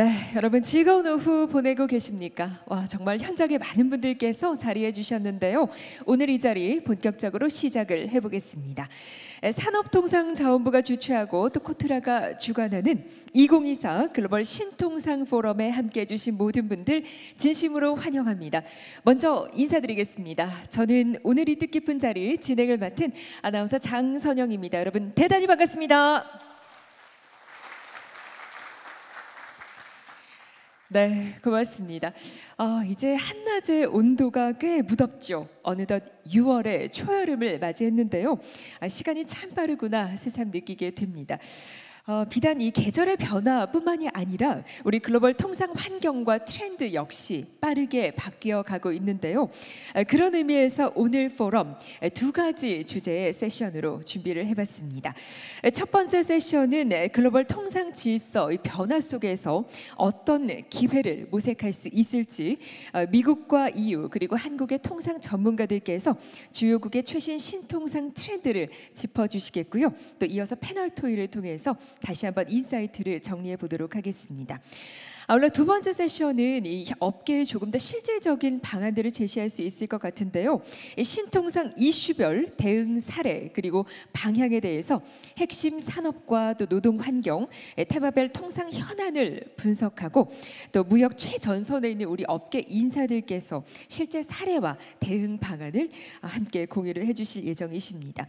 네, 여러분 즐거운 오후 보내고 계십니까? 와, 정말 현장에 많은 분들께서 자리해 주셨는데요. 오늘 이 자리 본격적으로 시작을 해보겠습니다. 에, 산업통상자원부가 주최하고 또 코트라가 주관하는 2024 글로벌 신통상 포럼에 함께해 주신 모든 분들 진심으로 환영합니다. 먼저 인사드리겠습니다. 저는 오늘 이 뜻깊은 자리 진행을 맡은 아나운서 장선영입니다. 여러분 대단히 반갑습니다. 네, 고맙습니다. 아, 이제 한낮의 온도가 꽤 무덥죠. 어느덧 6월의 초여름을 맞이했는데요. 아, 시간이 참 빠르구나 새삼 느끼게 됩니다. 어, 비단 이 계절의 변화뿐만이 아니라 우리 글로벌 통상 환경과 트렌드 역시 빠르게 바뀌어 가고 있는데요. 아, 그런 의미에서 오늘 포럼 두 가지 주제의 세션으로 준비를 해봤습니다. 첫 번째 세션은 글로벌 통상 질서의 변화 속에서 어떤 기회를 모색할 수 있을지 어, 미국과 EU 그리고 한국의 통상 전문가들께서 주요국의 최신 신통상 트렌드를 짚어주시겠고요. 또 이어서 패널 토의를 통해서 다시 한번 insight를 정리해 보도록 하겠습니다. 아울러 두 번째 세션은 이 업계에 조금 더 실질적인 방안들을 제시할 수 있을 것 같은데요. 신통상 이슈별 대응 사례 그리고 방향에 대해서 핵심 산업과 또 노동 환경, 테마별 통상 현안을 분석하고 또 무역 최전선에 있는 우리 업계 인사들께서 실제 사례와 대응 방안을 함께 공유를 해주실 예정이십니다.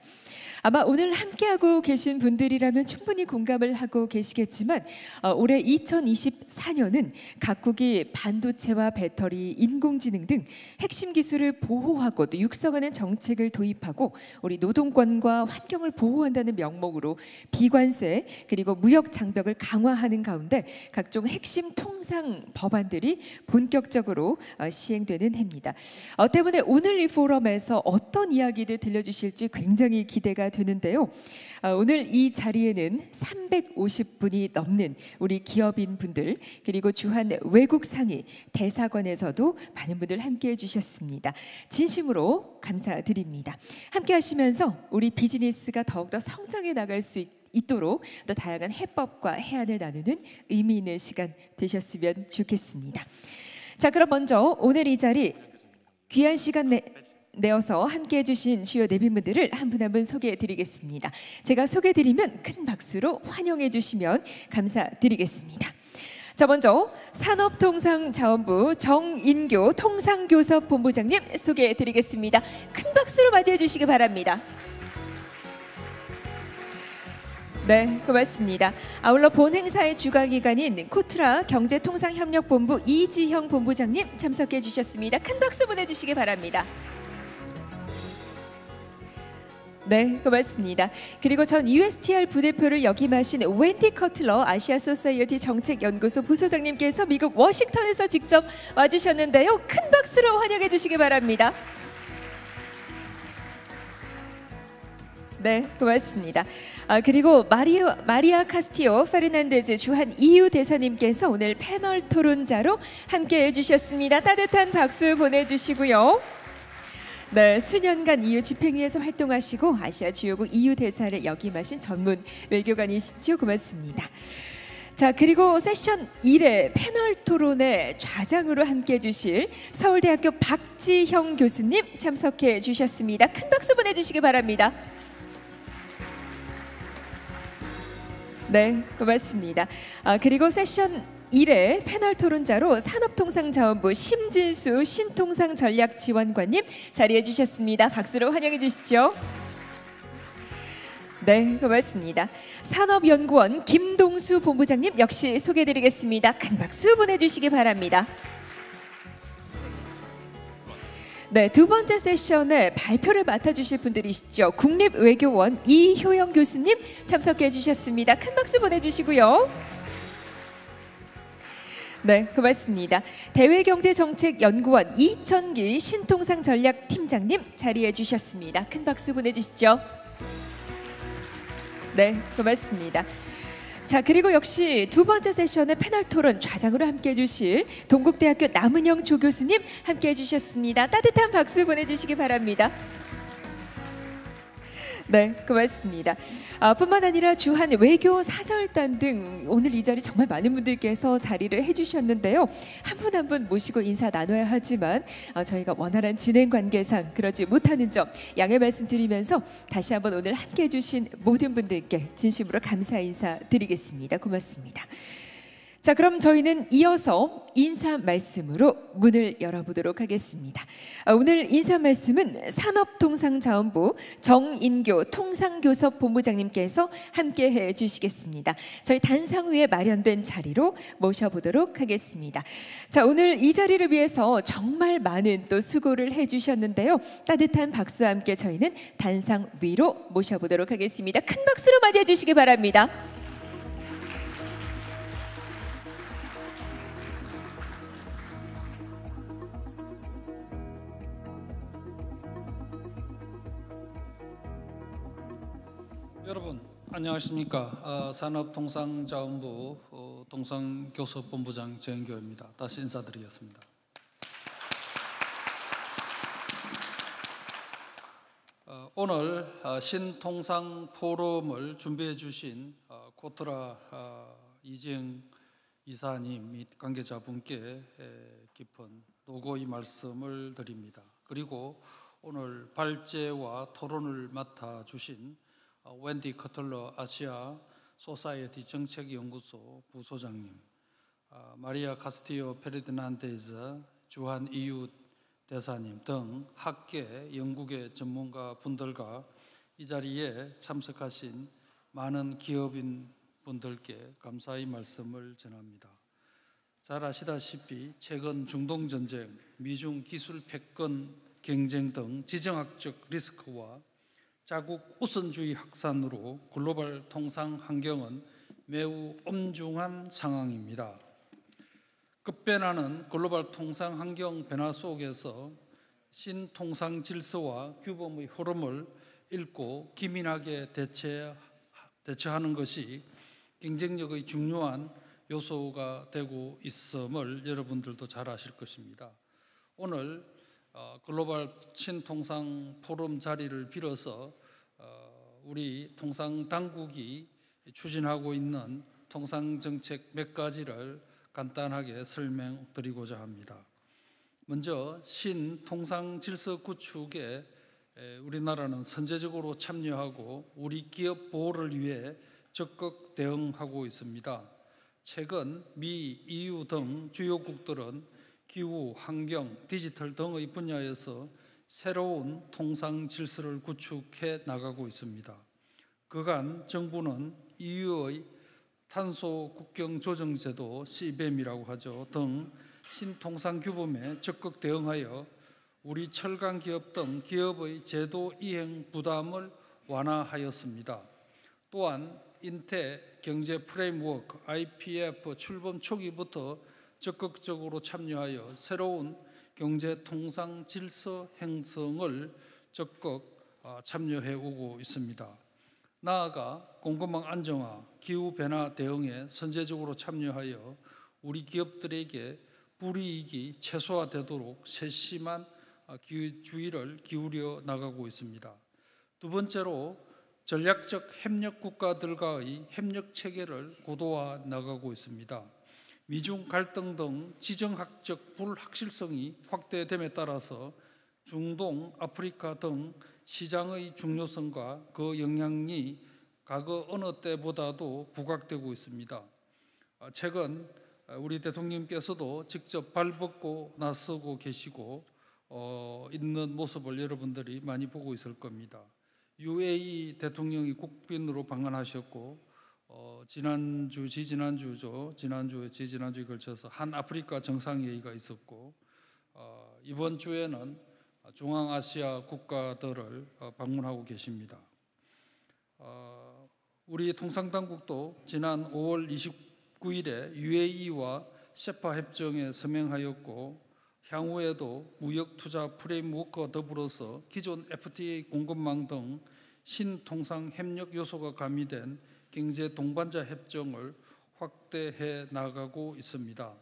아마 오늘 함께하고 계신 분들이라면 충분히 공감을 하고 계시겠지만 어, 올해 2024년 은 각국이 반도체와 배터리, 인공지능 등 핵심 기술을 보호하고 또 육성하는 정책을 도입하고 우리 노동권과 환경을 보호한다는 명목으로 비관세 그리고 무역 장벽을 강화하는 가운데 각종 핵심 통상 법안들이 본격적으로 어, 시행되는 해입니다. 어, 때문에 오늘 이 포럼에서 어떤 이야기들 들려주실지 굉장히 기대가 되는데요. 아, 오늘 이 자리에는 350분이 넘는 우리 기업인 분들 그리고 주한 외국 상의 대사관에서도 많은 분들 함께해 주셨습니다. 진심으로 감사드립니다. 함께 하시면서 우리 비즈니스가 더욱더 성장해 나갈 수 있, 있도록 또 다양한 해법과 해안을 나누는 의미 있는 시간 되셨으면 좋겠습니다. 자, 그럼 먼저 오늘 이 자리 귀한 시간 내 내어서 함께 해 주신 주요 내빈분들을 한 분 한 분 소개해 드리겠습니다. 제가 소개해 드리면 큰 박수로 환영해 주시면 감사드리겠습니다. 자 먼저 산업통상자원부 정인교 통상교섭 본부장님 소개해 드리겠습니다. 큰 박수로 맞이해 주시기 바랍니다. 네, 고맙습니다. 아울러 본 행사의 주관 기관인 코트라 경제통상협력본부 이지형 본부장님 참석해 주셨습니다. 큰 박수 보내주시기 바랍니다. 네, 고맙습니다. 그리고 전 USTR 부대표를 역임하신 웬디 커틀러 아시아 소사이어티 정책연구소 부소장님께서 미국 워싱턴에서 직접 와주셨는데요. 큰 박수로 환영해 주시기 바랍니다. 네, 고맙습니다. 아, 그리고 마리오, 마리아 카스티오 페르난데즈 주한 EU 대사님께서 오늘 패널 토론자로 함께 해 주셨습니다. 따뜻한 박수 보내주시고요. 네, 수년간 EU 집행위에서 활동하시고 아시아 주요국 EU 대사를 역임하신 전문 외교관이시죠. 고맙습니다. 자 그리고 세션 1회 패널 토론의 좌장으로 함께 해 주실 서울대학교 박지형 교수님 참석해 주셨습니다. 큰 박수 보내 주시기 바랍니다. 네, 고맙습니다. 아, 그리고 세션 1회 패널 토론자로 산업통상자원부 심진수 신통상 전략지원관님 자리해 주셨습니다. 박수로 환영해 주시죠. 네, 고맙습니다. 산업연구원 김동수 본부장님 역시 소개드리겠습니다. 큰 박수 보내주시기 바랍니다. 네, 두 번째 세션에 발표를 맡아주실 분들이시죠. 국립외교원 이효영 교수님 참석해 주셨습니다. 큰 박수 보내주시고요. 네, 고맙습니다. 대외경제정책연구원 이천기 신통상 전략팀장님 자리해 주셨습니다. 큰 박수 보내주시죠. 네, 고맙습니다. 자 그리고 역시 두 번째 세션의 패널 토론 좌장으로 함께해 주실 동국대학교 남은영 조교수님 함께해 주셨습니다. 따뜻한 박수 보내주시기 바랍니다. 네, 고맙습니다. 아, 뿐만 아니라 주한 외교 사절단 등 오늘 이 자리 정말 많은 분들께서 자리를 해주셨는데요. 한 분 한 분 모시고 인사 나눠야 하지만 어, 저희가 원활한 진행 관계상 그러지 못하는 점 양해 말씀드리면서 다시 한번 오늘 함께해 주신 모든 분들께 진심으로 감사 인사 드리겠습니다. 고맙습니다. 자, 그럼 저희는 이어서 인사 말씀으로 문을 열어보도록 하겠습니다. 아, 오늘 인사 말씀은 산업통상자원부 정인교 통상교섭 본부장님께서 함께 해 주시겠습니다. 저희 단상위에 마련된 자리로 모셔보도록 하겠습니다. 자, 오늘 이 자리를 위해서 정말 많은 또 수고를 해 주셨는데요. 따뜻한 박수와 함께 저희는 단상 위로 모셔보도록 하겠습니다. 큰 박수로 맞이해 주시기 바랍니다. 안녕하십니까 어, 산업통상자원부 어, 통상교섭본부장 정인교입니다. 다시 인사드리겠습니다. 어, 오늘 어, 신통상 포럼을 준비해 주신 어, 코트라 어, 이재영 이사님 및 관계자분께 에, 깊은 노고의 말씀을 드립니다. 그리고 오늘 발제와 토론을 맡아 주신 어, 웬디 커틀러 아시아 소사이어티 정책연구소 부소장님, 어, 마리아 카스티오 페르난데즈 주한 EU 대사님 등 학계, 영국의 전문가 분들과 이 자리에 참석하신 많은 기업인 분들께 감사의 말씀을 전합니다. 잘 아시다시피 최근 중동 전쟁, 미중 기술 패권 경쟁 등 지정학적 리스크와 자국 우선주의 확산으로 글로벌 통상 환경은 매우 엄중한 상황입니다. 급변하는 글로벌 통상 환경 변화 속에서 신통상 질서와 규범의 흐름을 읽고 기민하게 대처, 대처하는 것이 경쟁력의 중요한 요소가 되고 있음을 여러분들도 잘 아실 것입니다. 오늘 어, 글로벌 신통상 포럼 자리를 빌어서 어, 우리 통상 당국이 추진하고 있는 통상 정책 몇 가지를 간단하게 설명드리고자 합니다. 먼저 신통상 질서 구축에 우리나라는 선제적으로 참여하고 우리 기업 보호를 위해 적극 대응하고 있습니다. 최근 미, EU 등 주요국들은 기후, 환경, 디지털 등의 분야에서 새로운 통상 질서를 구축해 나가고 있습니다. 그간 정부는 EU의 탄소 국경 조정 제도 CBAM이라고 하죠 등 신통상 규범에 적극 대응하여 우리 철강 기업 등 기업의 제도 이행 부담을 완화하였습니다. 또한 인태 경제 프레임워크 IPF 출범 초기부터 적극적으로 참여하여 새로운 경제 통상 질서 형성을 적극 어, 참여해 오고 있습니다. 나아가 공급망 안정화, 기후 변화 대응에 선제적으로 참여하여 우리 기업들에게 불이익이 최소화되도록 세심한 어, 주의를 기울여 나가고 있습니다. 두 번째로 전략적 협력 국가들과의 협력 체계를 고도화 나가고 있습니다. 미중 갈등 등 지정학적 불확실성이 확대됨에 따라서 중동, 아프리카 등 시장의 중요성과 그 영향이 과거 어느 때보다도 부각되고 있습니다. 아, 최근 우리 대통령께서도 직접 발벗고 나서고 계시고 어, 있는 모습을 여러분들이 많이 보고 있을 겁니다. UAE 대통령이 국빈으로 방문하셨고 어, 지난주, 지지난주죠. 지난주, 지지난주에 걸쳐서 한 아프리카 정상회의가 있었고 어, 이번 주에는 중앙아시아 국가들을 어, 방문하고 계십니다. 어, 우리 통상당국도 지난 5월 29일에 UAE와 세파 협정에 서명하였고 향후에도 무역 투자 프레임워크와 더불어서 기존 FTA 공급망 등 신통상 협력 요소가 가미된 경제 동반자 협정을 확대해 나가고 있습니다.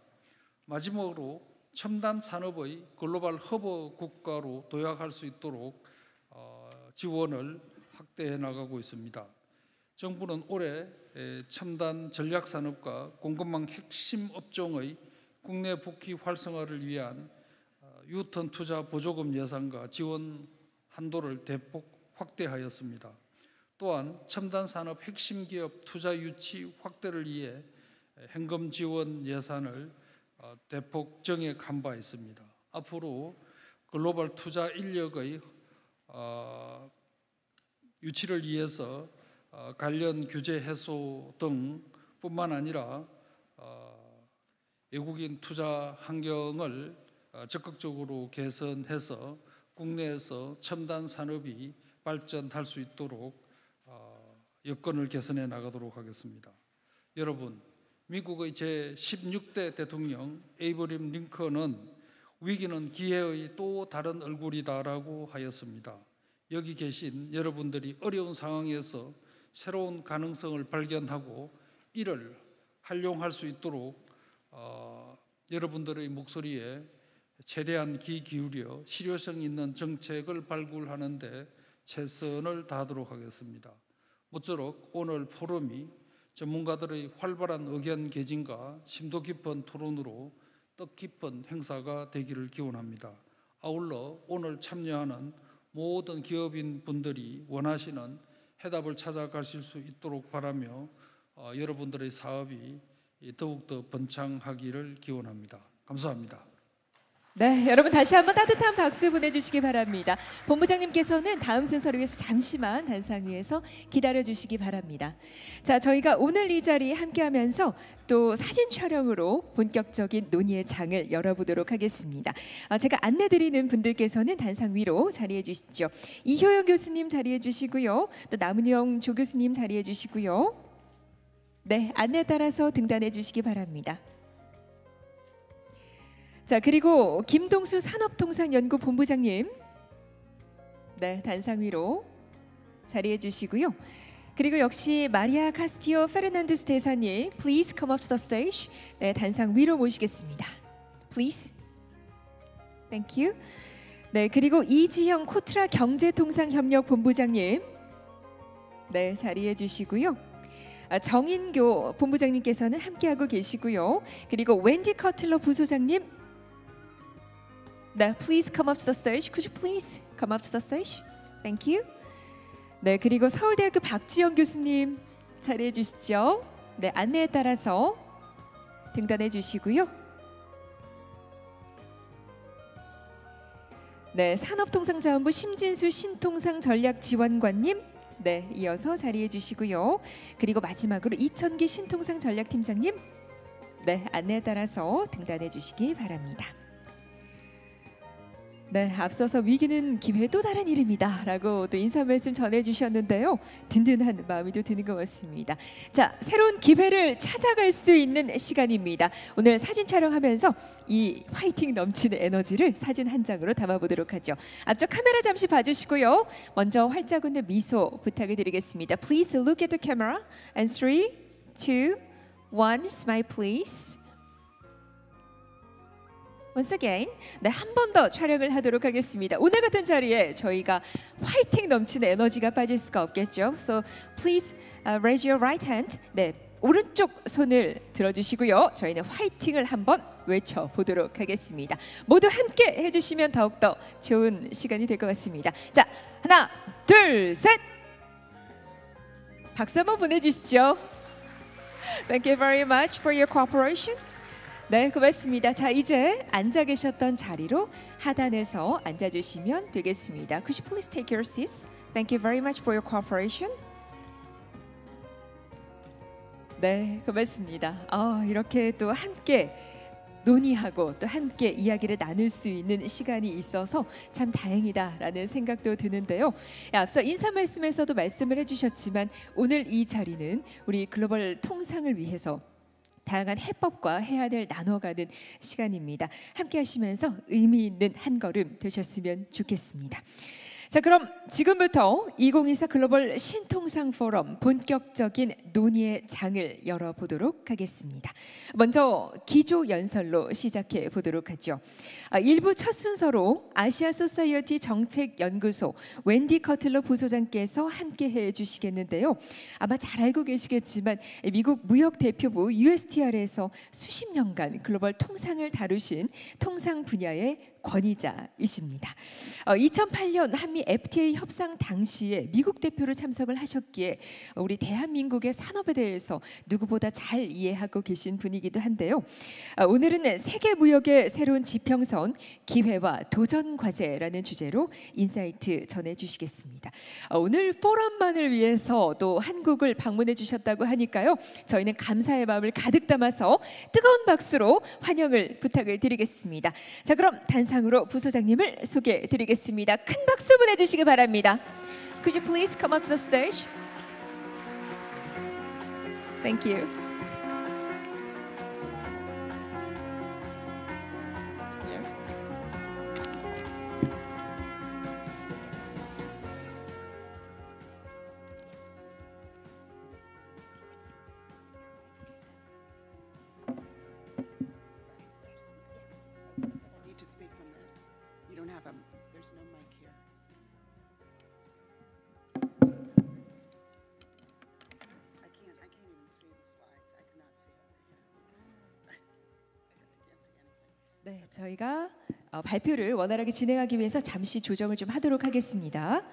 마지막으로 첨단 산업의 글로벌 허브 국가로 도약할 수 있도록 어, 지원을 확대해 나가고 있습니다. 정부는 올해 에, 첨단 전략 산업과 공급망 핵심 업종의 국내 복귀 활성화를 위한 어, 유턴 투자 보조금 예산과 지원 한도를 대폭 확대하였습니다. 또한 첨단 산업 핵심 기업 투자 유치 확대를 위해 현금 지원 예산을 어, 대폭 정액한 바 있습니다. 앞으로 글로벌 투자 인력의 어, 유치를 위해서 어, 관련 규제 해소 등 뿐만 아니라 어, 외국인 투자 환경을 어, 적극적으로 개선해서 국내에서 첨단 산업이 발전할 수 있도록 어, 여건을 개선해 나가도록 하겠습니다. 여러분, 미국의 제 16대 대통령 에이브림 링컨은 위기는 기회의 또 다른 얼굴이다라고 하였습니다. 여기 계신 여러분들이 어려운 상황에서 새로운 가능성을 발견하고 이를 활용할 수 있도록 어, 여러분들의 목소리에 최대한 귀 기울여 실효성 있는 정책을 발굴하는데 최선을 다하도록 하겠습니다. 모쪼록 오늘 포럼이 전문가들의 활발한 의견 개진과 심도 깊은 토론으로 뜻깊은 행사가 되기를 기원합니다. 아울러 오늘 참여하는 모든 기업인 분들이 원하시는 해답을 찾아가실 수 있도록 바라며 어, 여러분들의 사업이 더욱더 번창하기를 기원합니다. 감사합니다. 네, 여러분 다시 한번 따뜻한 박수 보내주시기 바랍니다. 본부장님께서는 다음 순서를 위해서 잠시만 단상 위에서 기다려 주시기 바랍니다. 자, 저희가 오늘 이 자리 함께하면서 또 사진 촬영으로 본격적인 논의의 장을 열어보도록 하겠습니다. 아, 제가 안내드리는 분들께서는 단상 위로 자리해 주시죠. 이효영 교수님 자리해 주시고요. 또 남은영 조 교수님 자리해 주시고요. 네, 안내 따라서 등단해 주시기 바랍니다. 자 그리고 김동수 산업통상연구본부장님 네 단상 위로 자리해 주시고요. 그리고 역시 마리아 카스티오 페르난데스 대사님 please come up to the stage 네 단상 위로 모시겠습니다. please thank you 네 그리고 이지영 코트라 경제통상협력 본부장님 네 자리해 주시고요. 아, 정인교 본부장님께서는 함께하고 계시고요. 그리고 웬디 커틀러 부소장님 네, please come up to the stage. Could you please come up to the stage? Thank you. 네, 그리고 서울대학교 박지영 교수님 자리해 주시죠. 네, 안내에 따라서 등단해 주시고요. 네, 산업통상자원부 심진수 신통상 전략지원관님 네, 이어서 자리해 주시고요. 그리고 마지막으로 이천기 신통상 전략팀장님 네, 안내에 따라서 등단해 주시기 바랍니다. 네, 앞서서 위기는 기회의 또 다른 이름이다라고 또 인사 말씀 전해주셨는데요. 든든한 마음이 또 드는 것 같습니다. 자, 새로운 기회를 찾아갈 수 있는 시간입니다. 오늘 사진 촬영하면서 이 화이팅 넘치는 에너지를 사진 한 장으로 담아보도록 하죠. 앞쪽 카메라 잠시 봐주시고요. 먼저 활짝 웃는 미소 부탁을 드리겠습니다. Please look at the camera and three, two, one, smile please. Once again, 네, 한 번 더 촬영을 하도록 하겠습니다. 오늘 같은 자리에 저희가 화이팅 넘치는 에너지가 빠질 수가 없겠죠. So please uh, raise your right hand. 네, 오른쪽 손을 들어주시고요. 저희는 화이팅을 한번 외쳐 보도록 하겠습니다. 모두 함께 해주시면 더욱 더 좋은 시간이 될 것 같습니다. 자, 하나, 둘, 셋. 박수 한번 보내주시죠. Thank you very much for your cooperation. 네, 고맙습니다. 자, 이제 앉아 계셨던 자리로 하단에서 앉아 주시면 되겠습니다. Could you please take your seats? Thank you very much for your cooperation. 네, 고맙습니다. 아, 이렇게 또 함께 논의하고 또 함께 이야기를 나눌 수 있는 시간이 있어서 참 다행이다라는 생각도 드는데요. 앞서 인사 말씀에서도 말씀을 해주셨지만 오늘 이 자리는 우리 글로벌 통상을 위해서 다양한 해법과 해안을 나눠가는 시간입니다. 함께 하시면서 의미 있는 한 걸음 되셨으면 좋겠습니다. 자, 그럼 지금부터 2024 글로벌 신통상 포럼 본격적인 논의의 장을 열어보도록 하겠습니다. 먼저 기조 연설로 시작해 보도록 하죠. 아, 일부 첫 순서로 아시아 소사이어티 정책 연구소 웬디 커틀러 부소장께서 함께 해 주시겠는데요. 아마 잘 알고 계시겠지만 미국 무역 대표부 USTR에서 수십 년간 글로벌 통상을 다루신 통상 분야의 권위자이십니다. 어, 2008년 한미 FTA 협상 당시에 미국 대표로 참석을 하셨기에 우리 대한민국의 산업에 대해서 누구보다 잘 이해하고 계신 분이기도 한데요. 어, 오늘은 세계 무역의 새로운 지평선 기회와 도전 과제라는 주제로 insight 전해 주시겠습니다. 어, 오늘 포럼만을 위해서 또 한국을 방문해 주셨다고 하니까요. 저희는 감사의 마음을 가득 담아서 뜨거운 박수로 환영을 부탁을 드리겠습니다. 자, 그럼 단 상으로 부소장님을 소개해 드리겠습니다. 큰 박수 보내 주시기 바랍니다. Could you please come up the stage? Thank you. 저희가 어, 발표를 원활하게 진행하기 위해서 잠시 조정을 좀 하도록 하겠습니다.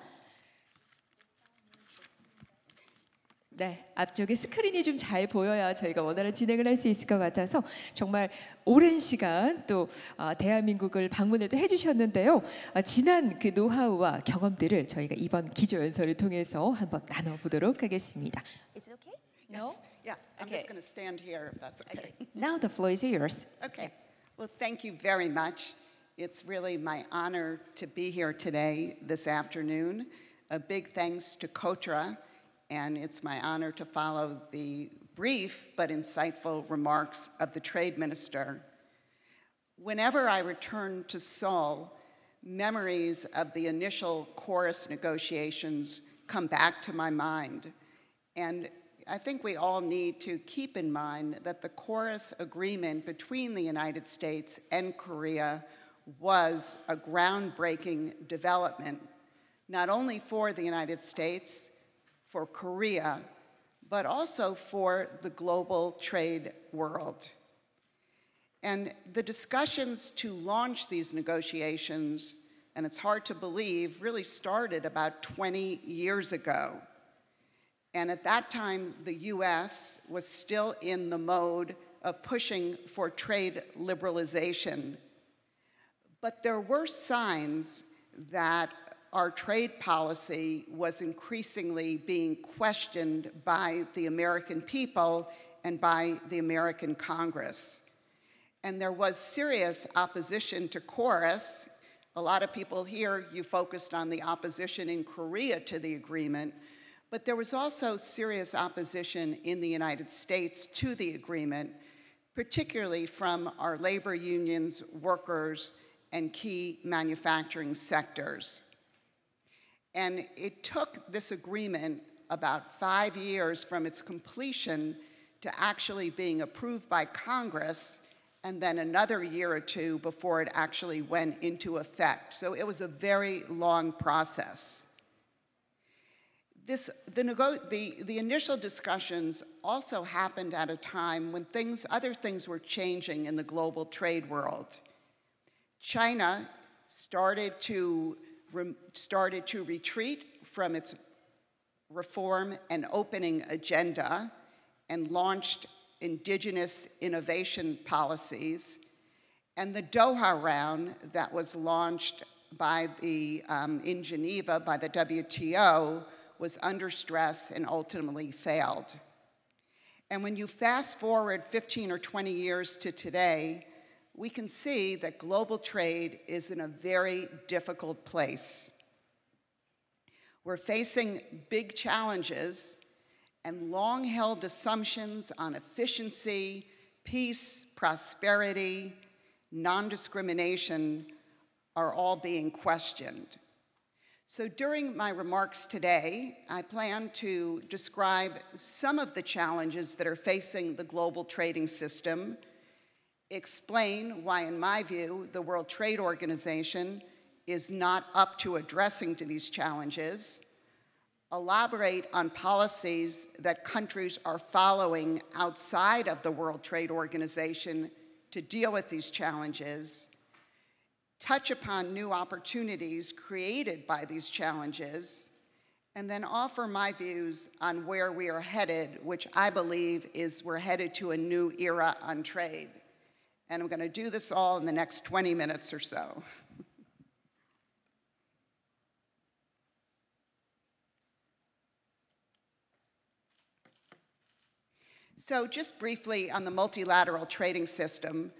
네, 앞쪽에 스크린이 좀 잘 보여야 저희가 원활한 진행을 할 수 있을 것 같아서 정말 오랜 시간 또 어, 대한민국을 방문해도 해주셨는데요. 어, 지난 그 노하우와 경험들을 저희가 이번 기조 연설을 통해서 한번 나눠보도록 하겠습니다. Is it okay? No? Yeah, I'm Okay. just going to stand here if that's okay. Now the floor is yours. Okay. Well, thank you very much. It's really my honor to be here today, this afternoon. A big thanks to Kotra, and it's my honor to follow the brief but insightful remarks of the trade minister. Whenever I return to Seoul, memories of the initial chorus negotiations come back to my mind. And I think we all need to keep in mind that the chorus agreement between the United States and Korea was a groundbreaking development, not only for the United States, for Korea, but also for the global trade world. And the discussions to launch these negotiations, and it's hard to believe, really started about 20 years ago. And at that time, the US was still in the mode of pushing for trade liberalization. But there were signs that our trade policy was increasingly being questioned by the American people and by the American Congress. And there was serious opposition to chorus. A lot of people here, you focused on the opposition in Korea to the agreement, but there was also serious opposition in the United States to the agreement, particularly from our labor unions, workers, and key manufacturing sectors. And it took this agreement about five years from its completion to actually being approved by Congress, and then another year or two before it actually went into effect. So it was a very long process. This, the, the, the initial discussions also happened at a time when things, other things were changing in the global trade world. China started to, started to retreat from its reform and opening agenda and launched indigenous innovation policies. And the Doha round that was launched by the, um, in Geneva by the WTO was under stress and ultimately failed. And when you fast forward 15 or 20 years to today, we can see that global trade is in a very difficult place. We're facing big challenges, and long held assumptions on efficiency, peace, prosperity, non discrimination are all being questioned. So during my remarks today, I plan to describe some of the challenges that are facing the global trading system, explain why, in my view, the World Trade Organization is not up to addressing to these challenges, elaborate on policies that countries are following outside of the World Trade Organization to deal with these challenges, touch upon new opportunities created by these challenges, and then offer my views on where we are headed, which I believe is we're headed to a new era on trade. And I'm going to do this all in the next 20 minutes or so. So just briefly on the multilateral trading system,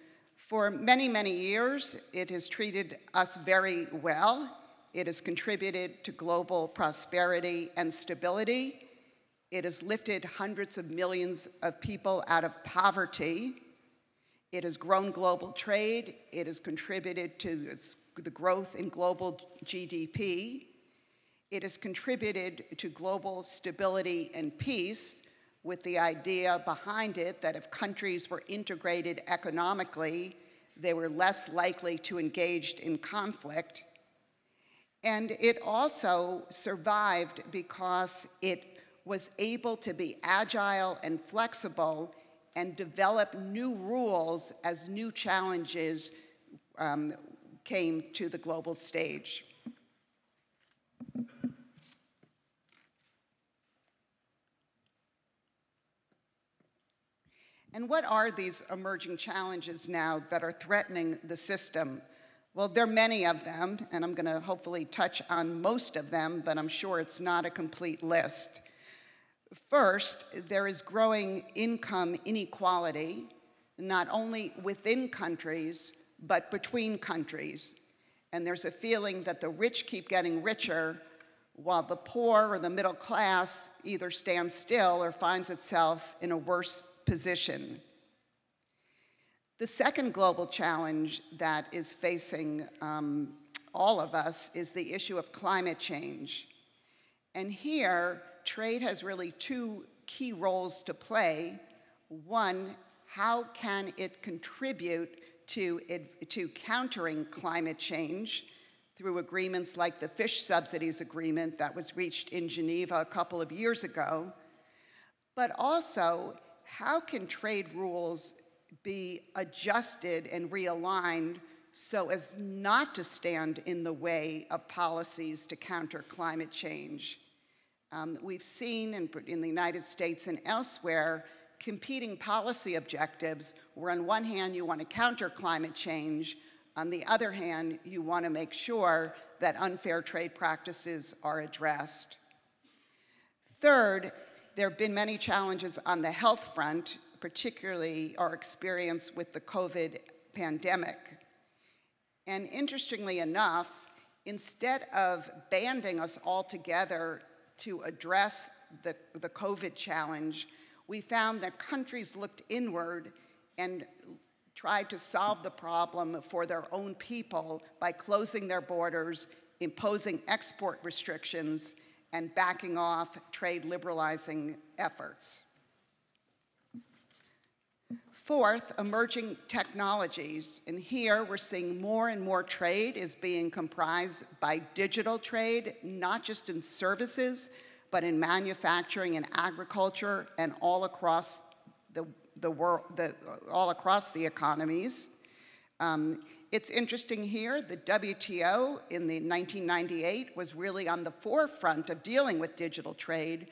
for many, many years, it has treated us very well. It has contributed to global prosperity and stability. It has lifted hundreds of millions of people out of poverty. It has grown global trade. It has contributed to the growth in global GDP. It has contributed to global stability and peace with the idea behind it that if countries were integrated economically, they were less likely to engage in conflict. And it also survived because it was able to be agile and flexible and develop new rules as new challenges um, came to the global stage. And what are these emerging challenges now that are threatening the system? Well, there are many of them, and I'm going to hopefully touch on most of them, but I'm sure it's not a complete list. First, there is growing income inequality, not only within countries, but between countries. And there's a feeling that the rich keep getting richer while the poor or the middle class either stands still or finds itself in a worse position. The second global challenge that is facing um, all of us is the issue of climate change. And here, trade has really two key roles to play. One, how can it contribute to, to countering climate change through agreements like the fish subsidies agreement that was reached in Geneva a couple of years ago, but also how can trade rules be adjusted and realigned so as not to stand in the way of policies to counter climate change? Um, we've seen in, in the United States and elsewhere competing policy objectives where on one hand you want to counter climate change, on the other hand you want to make sure that unfair trade practices are addressed. Third, there have been many challenges on the health front, particularly our experience with the COVID pandemic. And interestingly enough, instead of banding us all together to address the, the COVID challenge, we found that countries looked inward and tried to solve the problem for their own people by closing their borders, imposing export restrictions, and backing off trade liberalizing efforts. Fourth, emerging technologies. And here we're seeing more and more trade is being comprised by digital trade, not just in services, but in manufacturing and agriculture and all across the, the world, the, all across the economies. Um, it's interesting here, the WTO in the 1998 was really on the forefront of dealing with digital trade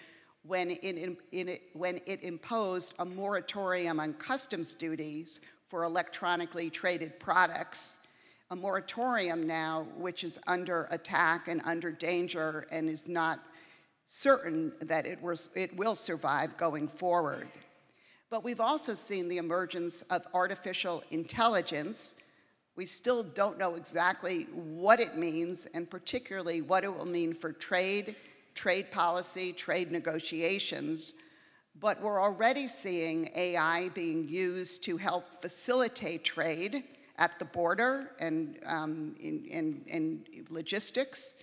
when it, in, it, when it imposed a moratorium on customs duties for electronically traded products. A moratorium now which is under attack and under danger and is not certain that it, was, it will survive going forward. But we've also seen the emergence of artificial intelligence, we still don't know exactly what it means, and particularly what it will mean for trade, trade policy, trade negotiations. But we're already seeing AI being used to help facilitate trade at the border and um, in, in, in logistics.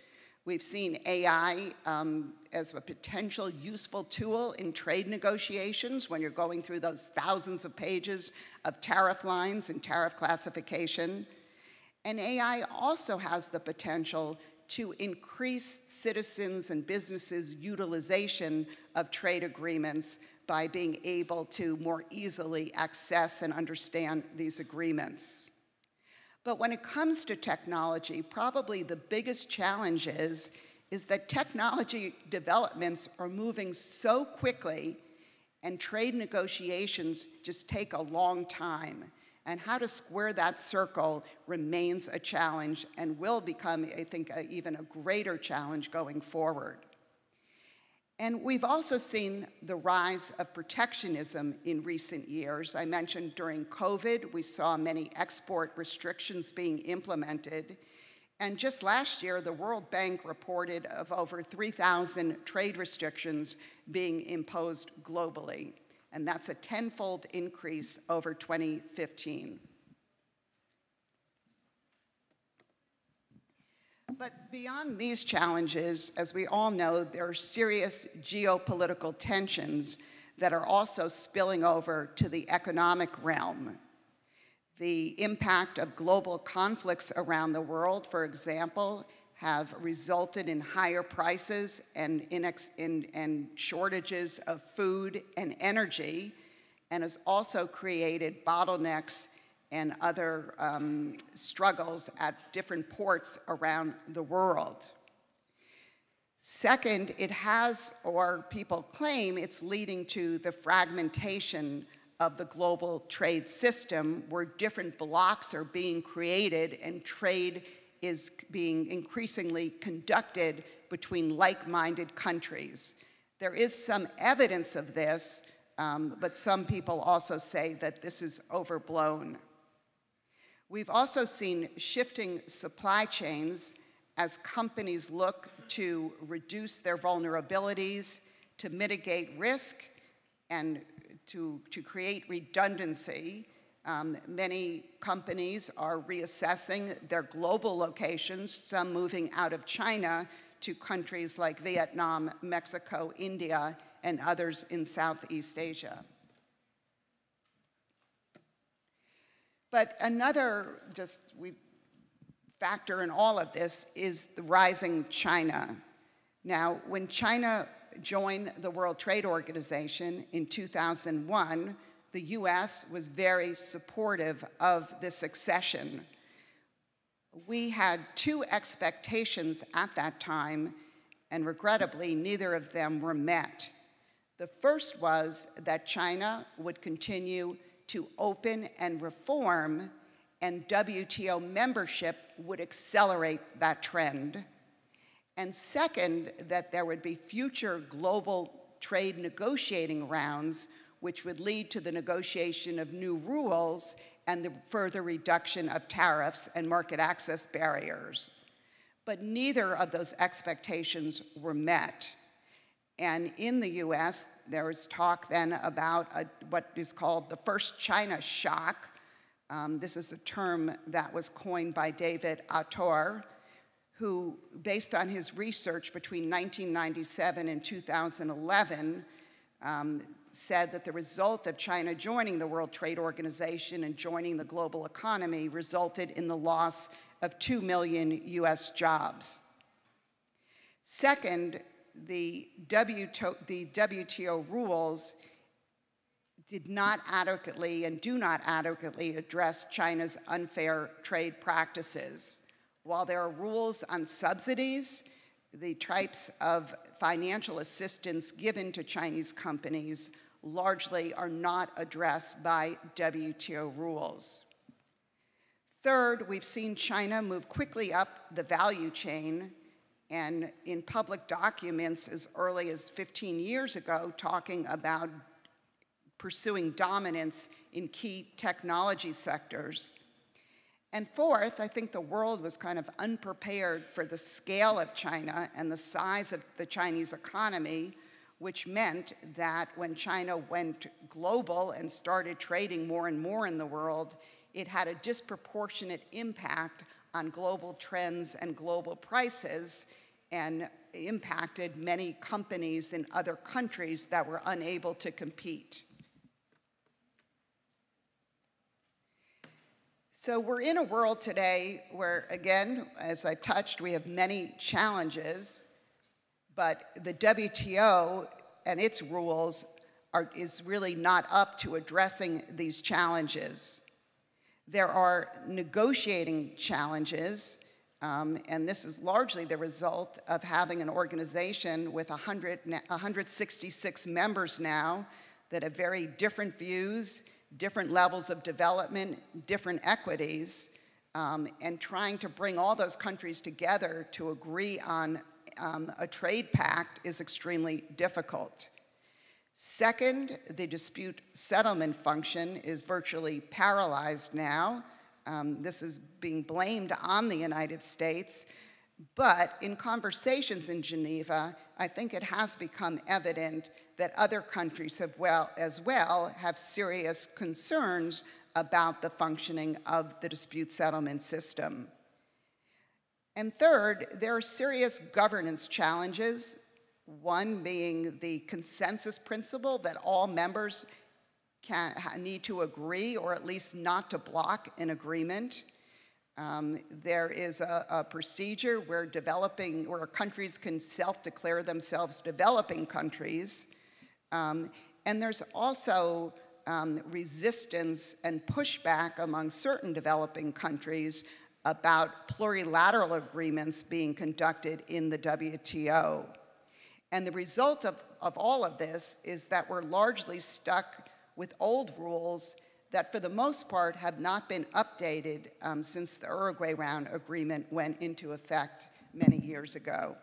We've seen AI um, as a potential useful tool in trade negotiations when you're going through those thousands of pages of tariff lines and tariff classification. And AI also has the potential to increase citizens and businesses' utilization of trade agreements by being able to more easily access and understand these agreements. But when it comes to technology, probably the biggest challenge is, is that technology developments are moving so quickly and trade negotiations just take a long time. And how to square that circle remains a challenge and will become, I think, a, even a greater challenge going forward. And we've also seen the rise of protectionism in recent years. I mentioned during COVID, we saw many export restrictions being implemented. And just last year, the World Bank reported of over 3,000 trade restrictions being imposed globally. And that's a tenfold increase over 2015. But beyond these challenges, as we all know, there are serious geopolitical tensions that are also spilling over to the economic realm. The impact of global conflicts around the world, for example, have resulted in higher prices and, in, and shortages of food and energy, and has also created bottlenecks and other um, struggles at different ports around the world. Second, it has, or people claim, it's leading to the fragmentation of the global trade system where different blocks are being created and trade is being increasingly conducted between like-minded countries. There is some evidence of this, um, but some people also say that this is overblown. We've also seen shifting supply chains as companies look to reduce their vulnerabilities, to mitigate risk, and to, to create redundancy. Um, many companies are reassessing their global locations, some moving out of China to countries like Vietnam, Mexico, India, and others in Southeast Asia. But another just we factor in all of this is the rising China. Now, when China joined the World Trade Organization in 2001, the US was very supportive of this accession. We had two expectations at that time, and regrettably, neither of them were met. The first was that China would continue to open and reform, and WTO membership would accelerate that trend. And second, that there would be future global trade negotiating rounds, which would lead to the negotiation of new rules and the further reduction of tariffs and market access barriers. But neither of those expectations were met. And in the US, there was talk then about a, what is called the first China shock. Um, this is a term that was coined by David Autor, who, based on his research between 1997 and 2011, um, said that the result of China joining the World Trade Organization and joining the global economy resulted in the loss of 2 million US jobs. Second, the WTO, rules did not adequately and do not adequately address China's unfair trade practices. While there are rules on subsidies, the types of financial assistance given to Chinese companies largely are not addressed by WTO rules. Third, we've seen China move quickly up the value chain and in public documents as early as 15 years ago talking about pursuing dominance in key technology sectors. And fourth, I think the world was kind of unprepared for the scale of China and the size of the Chinese economy, which meant that when China went global and started trading more and more in the world, it had a disproportionate impact on global trends and global prices, and impacted many companies in other countries that were unable to compete. So we're in a world today where, again, as I touched, we have many challenges, but the WTO and its rules are, is really not up to addressing these challenges. There are negotiating challenges, um, and this is largely the result of having an organization with 100, 166 members now that have very different views different levels of development, different equities, um, and trying to bring all those countries together to agree on um, a trade pact is extremely difficult. Second, the dispute settlement function is virtually paralyzed now. Um, this is being blamed on the United States, but in conversations in Geneva, I think it has become evident that other countries have well, as well have serious concerns about the functioning of the dispute settlement system. And third, there are serious governance challenges, one being the consensus principle that all members can, need to agree or at least not to block an agreement. Um, there is a, a, procedure where developing, where countries can self-declare themselves developing countries, um, and there's also um, resistance and pushback among certain developing countries about plurilateral agreements being conducted in the WTO. And the result of, of all of this is that we're largely stuck with old rules that for the most part have not been updated um, since the Uruguay Round Agreement went into effect many years ago.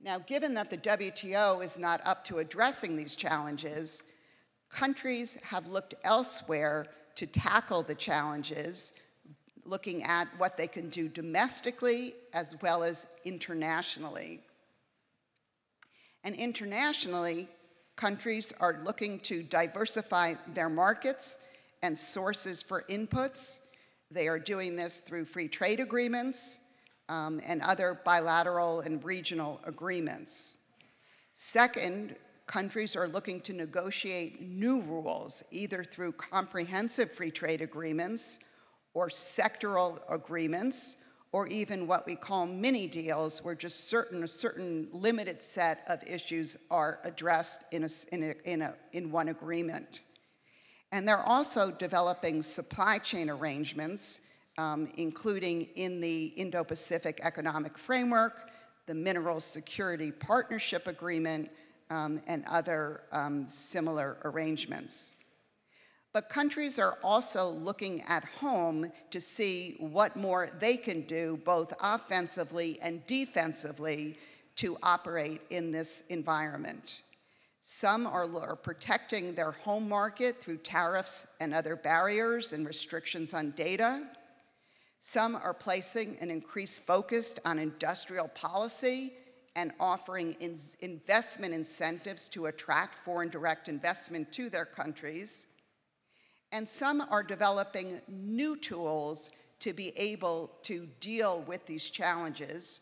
Now, given that the WTO is not up to addressing these challenges, countries have looked elsewhere to tackle the challenges, looking at what they can do domestically as well as internationally. And internationally, countries are looking to diversify their markets and sources for inputs. They are doing this through free trade agreements, um, and other bilateral and regional agreements. Second, countries are looking to negotiate new rules, either through comprehensive free trade agreements or sectoral agreements, or even what we call mini deals, where just certain, a certain limited set of issues are addressed in, a, in, a, in, a, in one agreement. And they're also developing supply chain arrangements um, including in the Indo-Pacific Economic Framework, the Mineral Security Partnership Agreement, um, and other um, similar arrangements. But countries are also looking at home to see what more they can do, both offensively and defensively, to operate in this environment. Some are, are, protecting their home market through tariffs and other barriers and restrictions on data. Some are placing an increased focus on industrial policy and offering in investment incentives to attract foreign direct investment to their countries. And some are developing new tools to be able to deal with these challenges.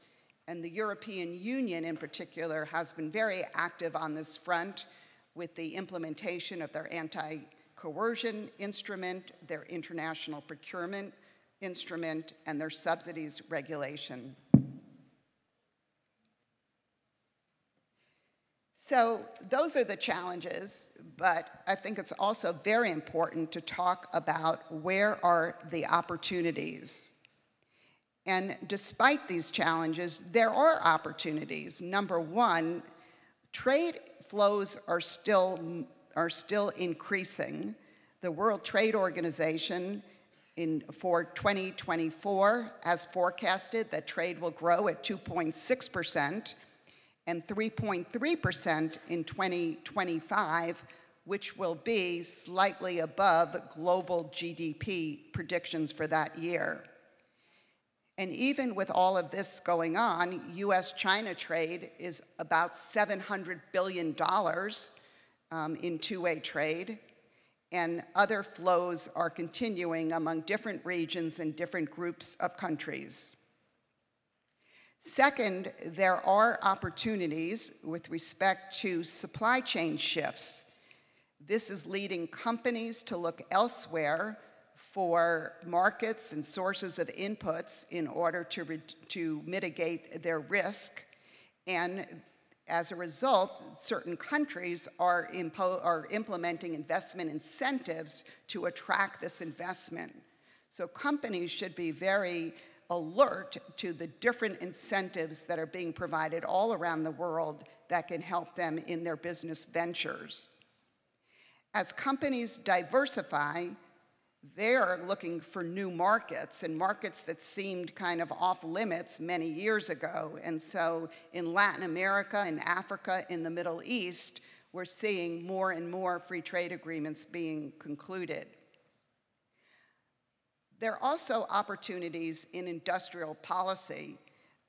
And the European Union, in particular, has been very active on this front with the implementation of their anti coercion instrument, their international procurement instrument and their subsidies regulation. So those are the challenges, but I think it's also very important to talk about where are the opportunities. And despite these challenges, there are opportunities. Number one, trade flows are still, are still increasing. The World Trade Organization in, for 2024, as forecasted, that trade will grow at 2.6% and 3.3% in 2025, which will be slightly above global GDP predictions for that year. And even with all of this going on, US China trade is about $700 billion um, in two way trade and other flows are continuing among different regions and different groups of countries. Second, there are opportunities with respect to supply chain shifts. This is leading companies to look elsewhere for markets and sources of inputs in order to, to mitigate their risk. And as a result, certain countries are, are implementing investment incentives to attract this investment. So companies should be very alert to the different incentives that are being provided all around the world that can help them in their business ventures. As companies diversify, they're looking for new markets and markets that seemed kind of off limits many years ago. And so in Latin America, in Africa, in the Middle East, we're seeing more and more free trade agreements being concluded. There are also opportunities in industrial policy.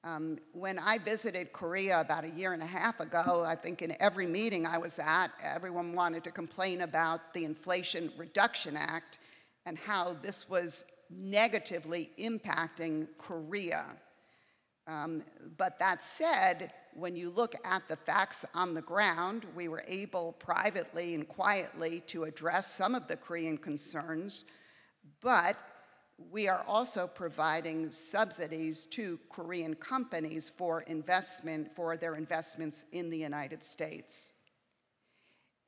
Um, when I visited Korea about a year and a half ago, I think in every meeting I was at, everyone wanted to complain about the Inflation Reduction Act and how this was negatively impacting Korea. Um, but that said, when you look at the facts on the ground, we were able privately and quietly to address some of the Korean concerns, but we are also providing subsidies to Korean companies for investment, for their investments in the United States.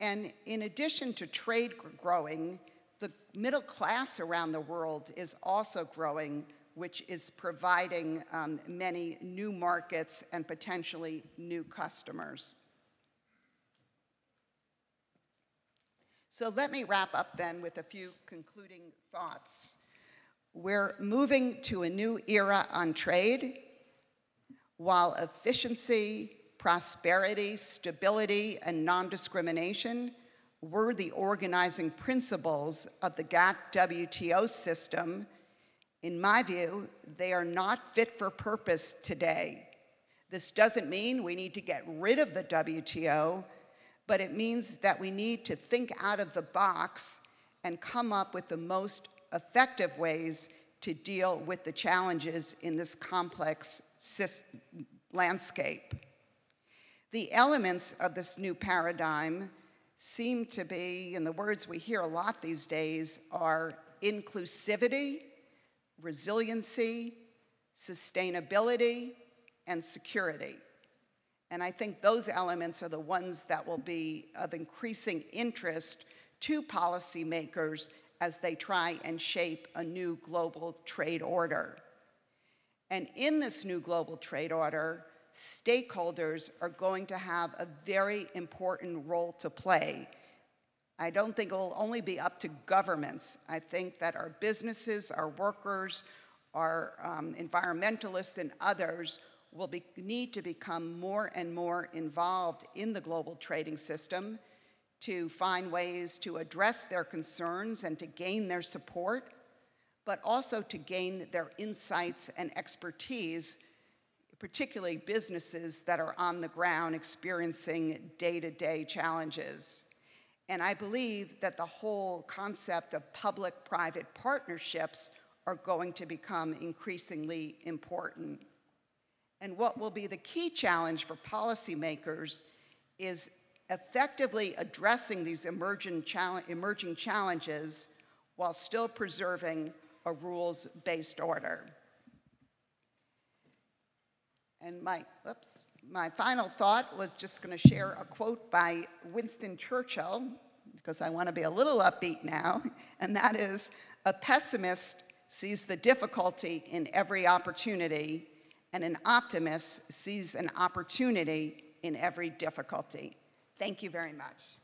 And in addition to trade growing, the middle class around the world is also growing, which is providing um, many new markets and potentially new customers. So let me wrap up then with a few concluding thoughts. We're moving to a new era on trade while efficiency, prosperity, stability, and non discrimination were the organizing principles of the GATT WTO system. In my view, they are not fit for purpose today. This doesn't mean we need to get rid of the WTO, but it means that we need to think out of the box and come up with the most effective ways to deal with the challenges in this complex landscape. The elements of this new paradigm seem to be, and the words we hear a lot these days are inclusivity, resiliency, sustainability, and security. And I think those elements are the ones that will be of increasing interest to policymakers as they try and shape a new global trade order. And in this new global trade order, stakeholders are going to have a very important role to play. I don't think it will only be up to governments. I think that our businesses, our workers, our um, environmentalists, and others will be, need to become more and more involved in the global trading system to find ways to address their concerns and to gain their support, but also to gain their insights and expertise, particularly businesses that are on the ground experiencing day to day challenges. And I believe that the whole concept of public private partnerships are going to become increasingly important. And what will be the key challenge for policymakers is effectively addressing these emerging, emerging challenges while still preserving a rules based order. And my, oops, my final thought was just going to share a quote by Winston Churchill, because I want to be a little upbeat now, and that is A pessimist sees the difficulty in every opportunity, and an optimist sees an opportunity in every difficulty. Thank you very much.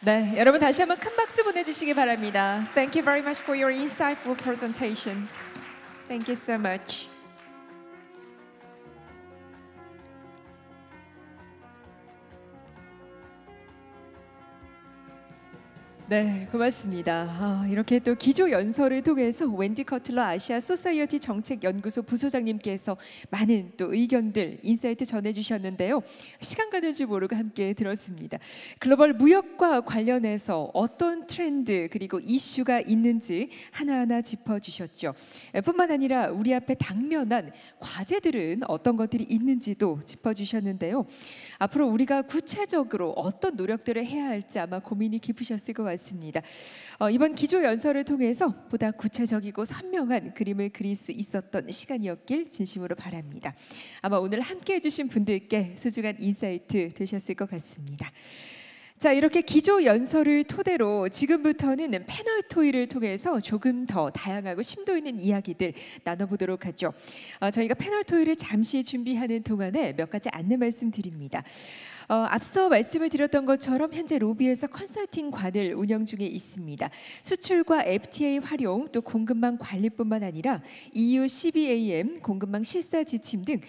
네, 여러분 다시 한번 큰 박수 보내주시기 바랍니다. Thank you very much for your insightful presentation. Thank you so much. 네, 고맙습니다. 아, 이렇게 또 기조 연설을 통해서 웬디 커틀러 아시아 소사이어티 정책 연구소 부소장님께서 많은 또 의견들, insight 전해 주셨는데요. 시간 가는 줄 모르고 함께 들었습니다. 글로벌 무역과 관련해서 어떤 트렌드 그리고 이슈가 있는지 하나하나 짚어 주셨죠. 뿐만 아니라 우리 앞에 당면한 과제들은 어떤 것들이 있는지도 짚어 주셨는데요. 앞으로 우리가 구체적으로 어떤 노력들을 해야 할지 아마 고민이 깊으셨을 것 같습니다. 어, 이번 기조 연설을 통해서 보다 구체적이고 선명한 그림을 그릴 수 있었던 시간이었길 진심으로 바랍니다. 아마 오늘 함께 해주신 분들께 소중한 insight 되셨을 것 같습니다. 자 이렇게 기조 연설을 토대로 지금부터는 패널 토의를 통해서 조금 더 다양하고 심도 있는 이야기들 나눠보도록 하죠. 어, 저희가 패널 토의를 잠시 준비하는 동안에 몇 가지 안내 말씀드립니다. 어, 앞서 말씀을 드렸던 것처럼 현재 로비에서 컨설팅관을 운영 중에 있습니다. 수출과 FTA 활용 또 공급망 관리뿐만 아니라 EU CBAM 공급망 실사 지침 등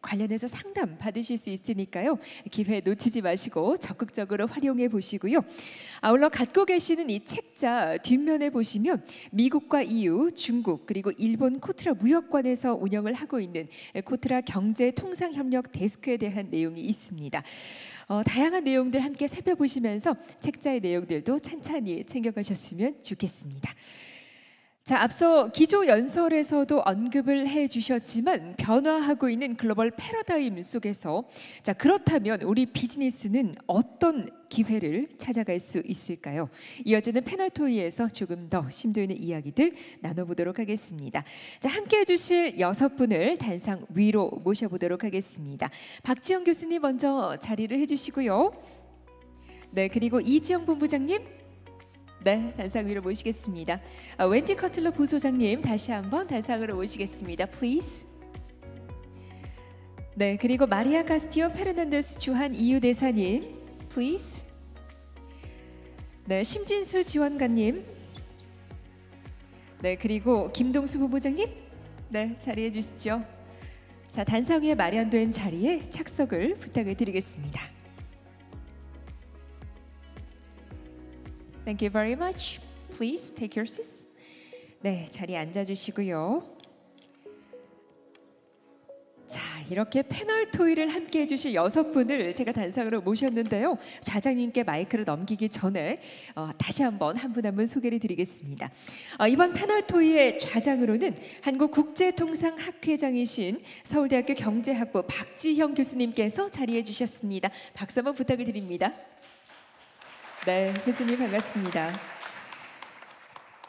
관련해서 상담 받으실 수 있으니까요. 기회 놓치지 마시고 적극적으로 활용해 보시고요. 아울러 갖고 계시는 이 책자 뒷면에 보시면 미국과 EU, 중국 그리고 일본 코트라 무역관에서 운영을 하고 있는 코트라 경제 통상 협력 데스크에 대한 내용이 있습니다. 어, 다양한 내용들 함께 살펴보시면서 책자의 내용들도 찬찬히 챙겨가셨으면 좋겠습니다. 자, 앞서 기조 연설에서도 언급을 해 주셨지만 변화하고 있는 글로벌 패러다임 속에서 자, 그렇다면 우리 비즈니스는 어떤 기회를 찾아갈 수 있을까요? 이어지는 패널 토의에서 조금 더 심도 있는 이야기들 나눠보도록 하겠습니다. 자, 함께 해주실 여섯 분을 단상 위로 모셔보도록 하겠습니다. 박지영 교수님 먼저 자리를 해주시고요. 네, 그리고 이지영 본부장님 네, 단상 위로 모시겠습니다. 아, 웬티 커틀러 부소장님 다시 한번 단상으로 모시겠습니다. Please. 네, 그리고 마리아 카스티오 페르난데스 주한 이유 대사님, please. 네, 심진수 지원관님. 네, 그리고 김동수 부부장님, 네, 자리해 주시죠. 자, 단상 위에 마련된 자리에 착석을 부탁을 드리겠습니다. Thank you very much. Please take your seats. 네, 자리에 앉아 주시고요. 자, 이렇게 패널 토의를 함께 해 주실 여섯 분을 제가 단상으로 모셨는데요. 좌장님께 마이크를 넘기기 전에 어, 다시 한번 한 분 한 분 소개를 드리겠습니다. 어, 이번 패널 토의의 좌장으로는 한국 국제통상학회장이신 서울대학교 경제학부 박지형 교수님께서 자리해 주셨습니다. 박수 한번 부탁을 드립니다. 네, 교수님 반갑습니다.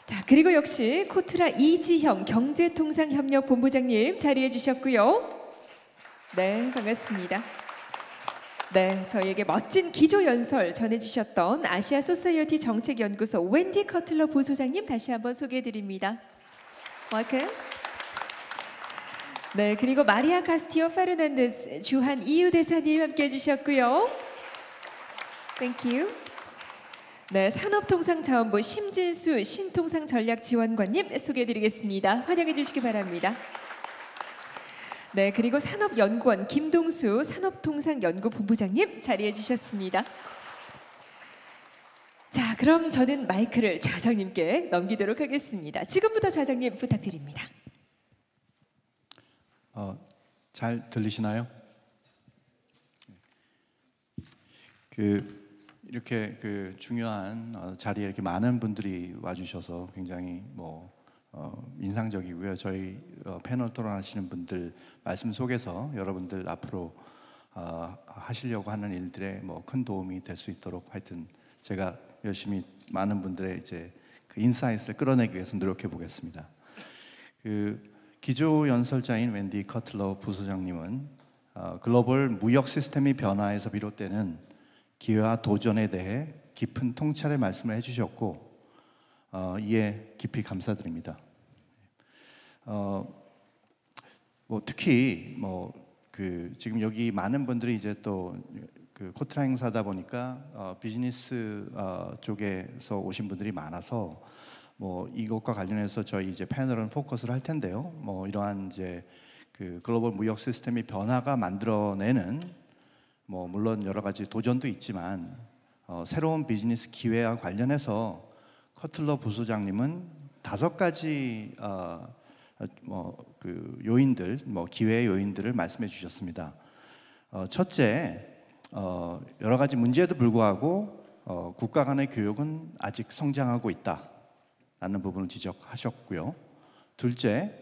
자, 그리고 역시 코트라 이지형 경제통상협력본부장님 자리해 주셨고요. 네, 반갑습니다. 네, 저희에게 멋진 기조 연설 전해주셨던 아시아 소사이어티 정책연구소 웬디 커틀러 부소장님 다시 한번 소개해드립니다. welcome. 네, 그리고 마리아 카스티오 페르난데스 주한 EU 대사님 함께 해 주셨고요. Thank you. 네, 산업통상자원부 심진수 신통상 전략지원관님 소개해드리겠습니다. 환영해 주시기 바랍니다. 네, 그리고 산업연구원 김동수 산업통상연구본부장님 자리해 주셨습니다. 자, 그럼 저는 마이크를 좌장님께 넘기도록 하겠습니다. 지금부터 좌장님 부탁드립니다. 어, 잘 들리시나요? 그 이렇게 그 중요한 어, 자리에 이렇게 많은 분들이 와주셔서 굉장히 뭐 어, 인상적이고요. 저희 어, 패널 토론하시는 분들 말씀 속에서 여러분들 앞으로 어, 하시려고 하는 일들에 뭐 큰 도움이 될 수 있도록 하여튼 제가 열심히 많은 분들의 이제 그 insight를 끌어내기 위해서 노력해 보겠습니다. 그 기조 연설자인 웬디 커틀러 부소장님은 어, 글로벌 무역 시스템의 변화에서 비롯되는 기회와 도전에 대해 깊은 통찰의 말씀을 해주셨고 어, 이에 깊이 감사드립니다. 어, 뭐 특히 뭐 그 지금 여기 많은 분들이 이제 또 그 코트라 행사다 보니까 어, 비즈니스 어, 쪽에서 오신 분들이 많아서 뭐 이것과 관련해서 저희 이제 패널은 포커스를 할 텐데요. 뭐 이러한 이제 그 글로벌 무역 시스템의 변화가 만들어내는 뭐 물론 여러 가지 도전도 있지만 어, 새로운 비즈니스 기회와 관련해서 커틀러 부소장님은 다섯 가지 어, 뭐그 요인들, 뭐 기회 요인들을 말씀해 주셨습니다. 어, 첫째, 어, 여러 가지 문제에도 불구하고 어, 국가 간의 교육은 아직 성장하고 있다라는 부분을 지적하셨고요. 둘째,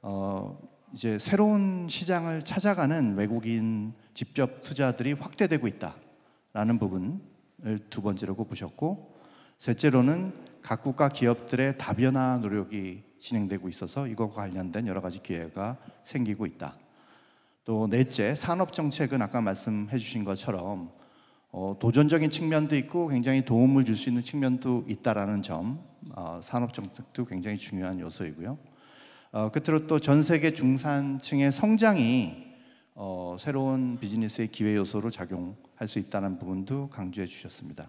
어, 이제 새로운 시장을 찾아가는 외국인 직접 투자들이 확대되고 있다라는 부분을 두 번째로 꼽으셨고, 셋째로는 각 국가 기업들의 다변화 노력이 진행되고 있어서 이것과 관련된 여러 가지 기회가 생기고 있다. 또 넷째, 산업 정책은 아까 말씀해 주신 것처럼 어, 도전적인 측면도 있고 굉장히 도움을 줄 수 있는 측면도 있다라는 점, 어, 산업 정책도 굉장히 중요한 요소이고요. 어, 끝으로 또 전 세계 중산층의 성장이 어, 새로운 비즈니스의 기회 요소로 작용할 수 있다는 부분도 강조해 주셨습니다.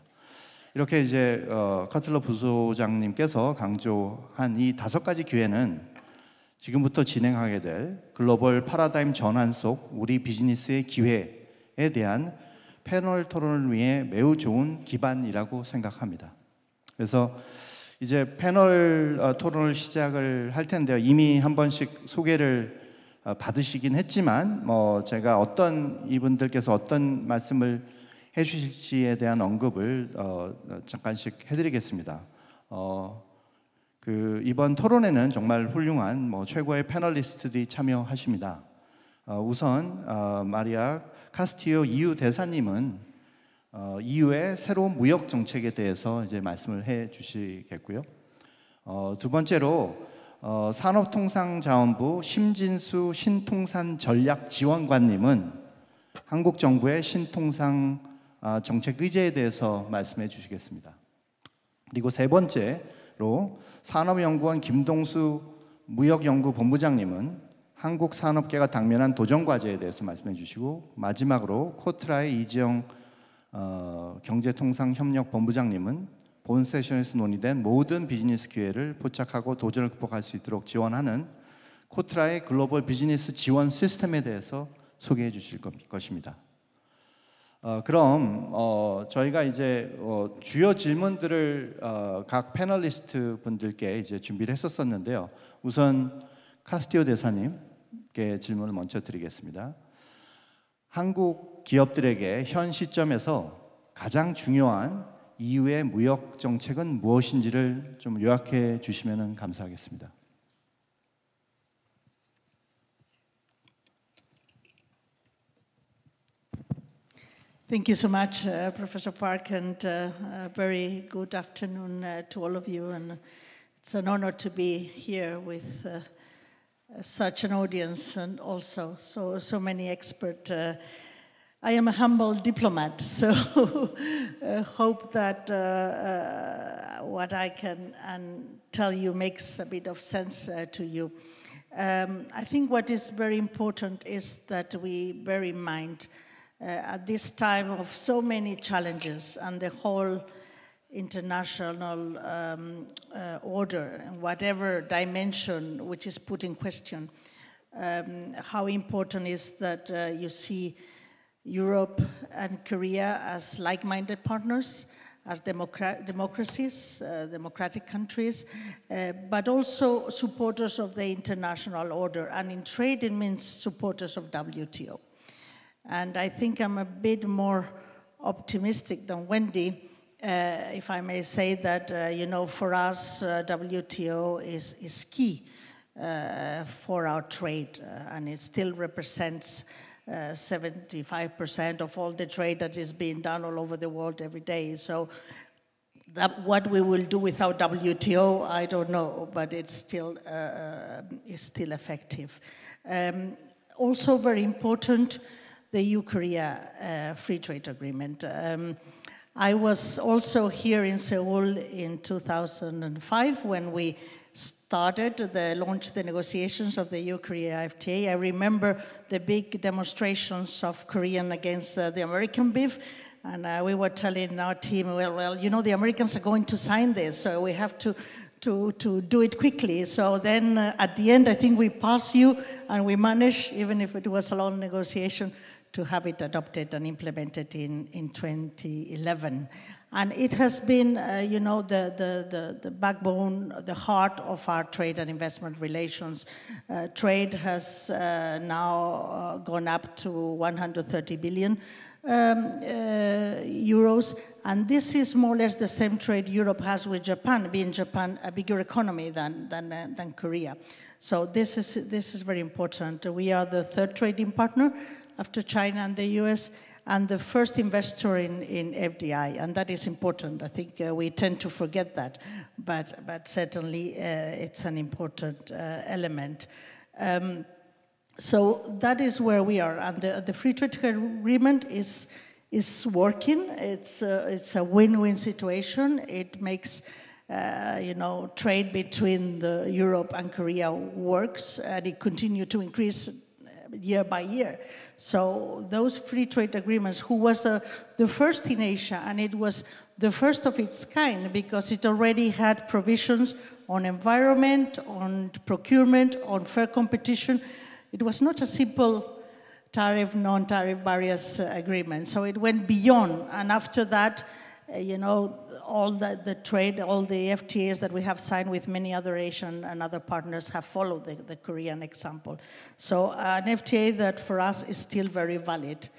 이렇게 이제 어, 커틀러 부소장님께서 강조한 이 다섯 가지 기회는 지금부터 진행하게 될 글로벌 파라다임 전환 속 우리 비즈니스의 기회에 대한 패널 토론을 위해 매우 좋은 기반이라고 생각합니다. 그래서 이제 패널 어, 토론을 시작을 할 텐데요. 이미 한 번씩 소개를 어, 받으시긴 했지만 뭐 제가 어떤 이분들께서 어떤 말씀을 해주실지에 대한 언급을 어, 잠깐씩 해드리겠습니다. 어, 그 이번 토론에는 정말 훌륭한 뭐 최고의 패널리스트들이 참여하십니다. 어, 우선 어, 마리아 카스티오 EU 대사님은 어, EU의 새로운 무역 정책에 대해서 이제 말씀을 해 주시겠고요. 어, 두 번째로 어, 산업통상자원부 심진수 신통산 전략 지원관님은 한국 정부의 신통상 아, 정책 의제에 대해서 말씀해 주시겠습니다. 그리고 세 번째로 산업연구원 김동수 무역연구본부장님은 한국 산업계가 당면한 도전 과제에 대해서 말씀해 주시고 마지막으로 코트라의 이지영 어, 경제통상협력본부장님은 본 세션에서 논의된 모든 비즈니스 기회를 포착하고 도전을 극복할 수 있도록 지원하는 코트라의 글로벌 비즈니스 지원 시스템에 대해서 소개해 주실 것입니다. 어, 그럼 어, 저희가 이제 어, 주요 질문들을 어, 각 패널리스트 분들께 이제 준비를 했었었는데요. 우선 카스티오 대사님께 질문을 먼저 드리겠습니다. 한국 기업들에게 현 시점에서 가장 중요한 이후의 무역 정책은 무엇인지를 좀 요약해 주시면 감사하겠습니다. Thank you so much, uh, Professor Park, and uh, a very good afternoon uh, to all of you. And it's an honor to be here with uh, such an audience and also so so many experts. Uh, I am a humble diplomat, so uh, hope that what I can and tell you makes a bit of sense to you. Um, I think what is very important is that we bear in mind uh, at this time of so many challenges and the whole international um, uh, order, and whatever dimension which is put in question, um, how important is that uh, you see Europe and Korea as like-minded partners, as democra democracies, uh, democratic countries, uh, but also supporters of the international order. And in trade, it means supporters of WTO. And I think I'm a bit more optimistic than Wendy, uh, if I may say that, uh, you know, for us, uh, WTO is, is key uh, for our trade, and it still represents 75% uh, of all the trade that is being done all over the world every day. So that what we will do without WTO, I don't know, but it's still, it's still effective. Um, also very important, the EU-Korea uh, Free Trade Agreement. Um, I was also here in Seoul in 2005 when we started the launch the negotiations of the EU-Korea FTA. I remember the big demonstrations of Korean against uh, the American beef, and uh, we were telling our team, well, well, you know, the Americans are going to sign this, so we have to to, to do it quickly. So then uh, at the end, I think we passed you and we managed, even if it was a long negotiation, to have it adopted and implemented in, in 2011. And it has been, uh, you know, the, the, the, the, backbone, the heart of our trade and investment relations. Uh, trade has uh, now uh, gone up to 130 billion um, uh, euros, and this is more or less the same trade Europe has with Japan, being Japan a bigger economy than, than, uh, than Korea. So this is, this is very important. We are the third trading partner after China and the US, and the first investor in, in FDI, and that is important. I think uh, we tend to forget that, but, but certainly uh, it's an important uh, element. Um, so that is where we are, and the, the free trade agreement is is working. It's a, it's a win-win situation. It makes uh, you know trade between the Europe and Korea works, and it continues to increase year by year. So those free trade agreements, who was the, the first in Asia, and it was the first of its kind because it already had provisions on environment, on procurement, on fair competition, it was not a simple tariff, non-tariff barriers uh, agreement. So it went beyond. And after that, you know, all the, the, trade, all the FTAs that we have signed with many other Asian and other partners have followed the, the Korean example. So uh, an FTA that for us is still very valid.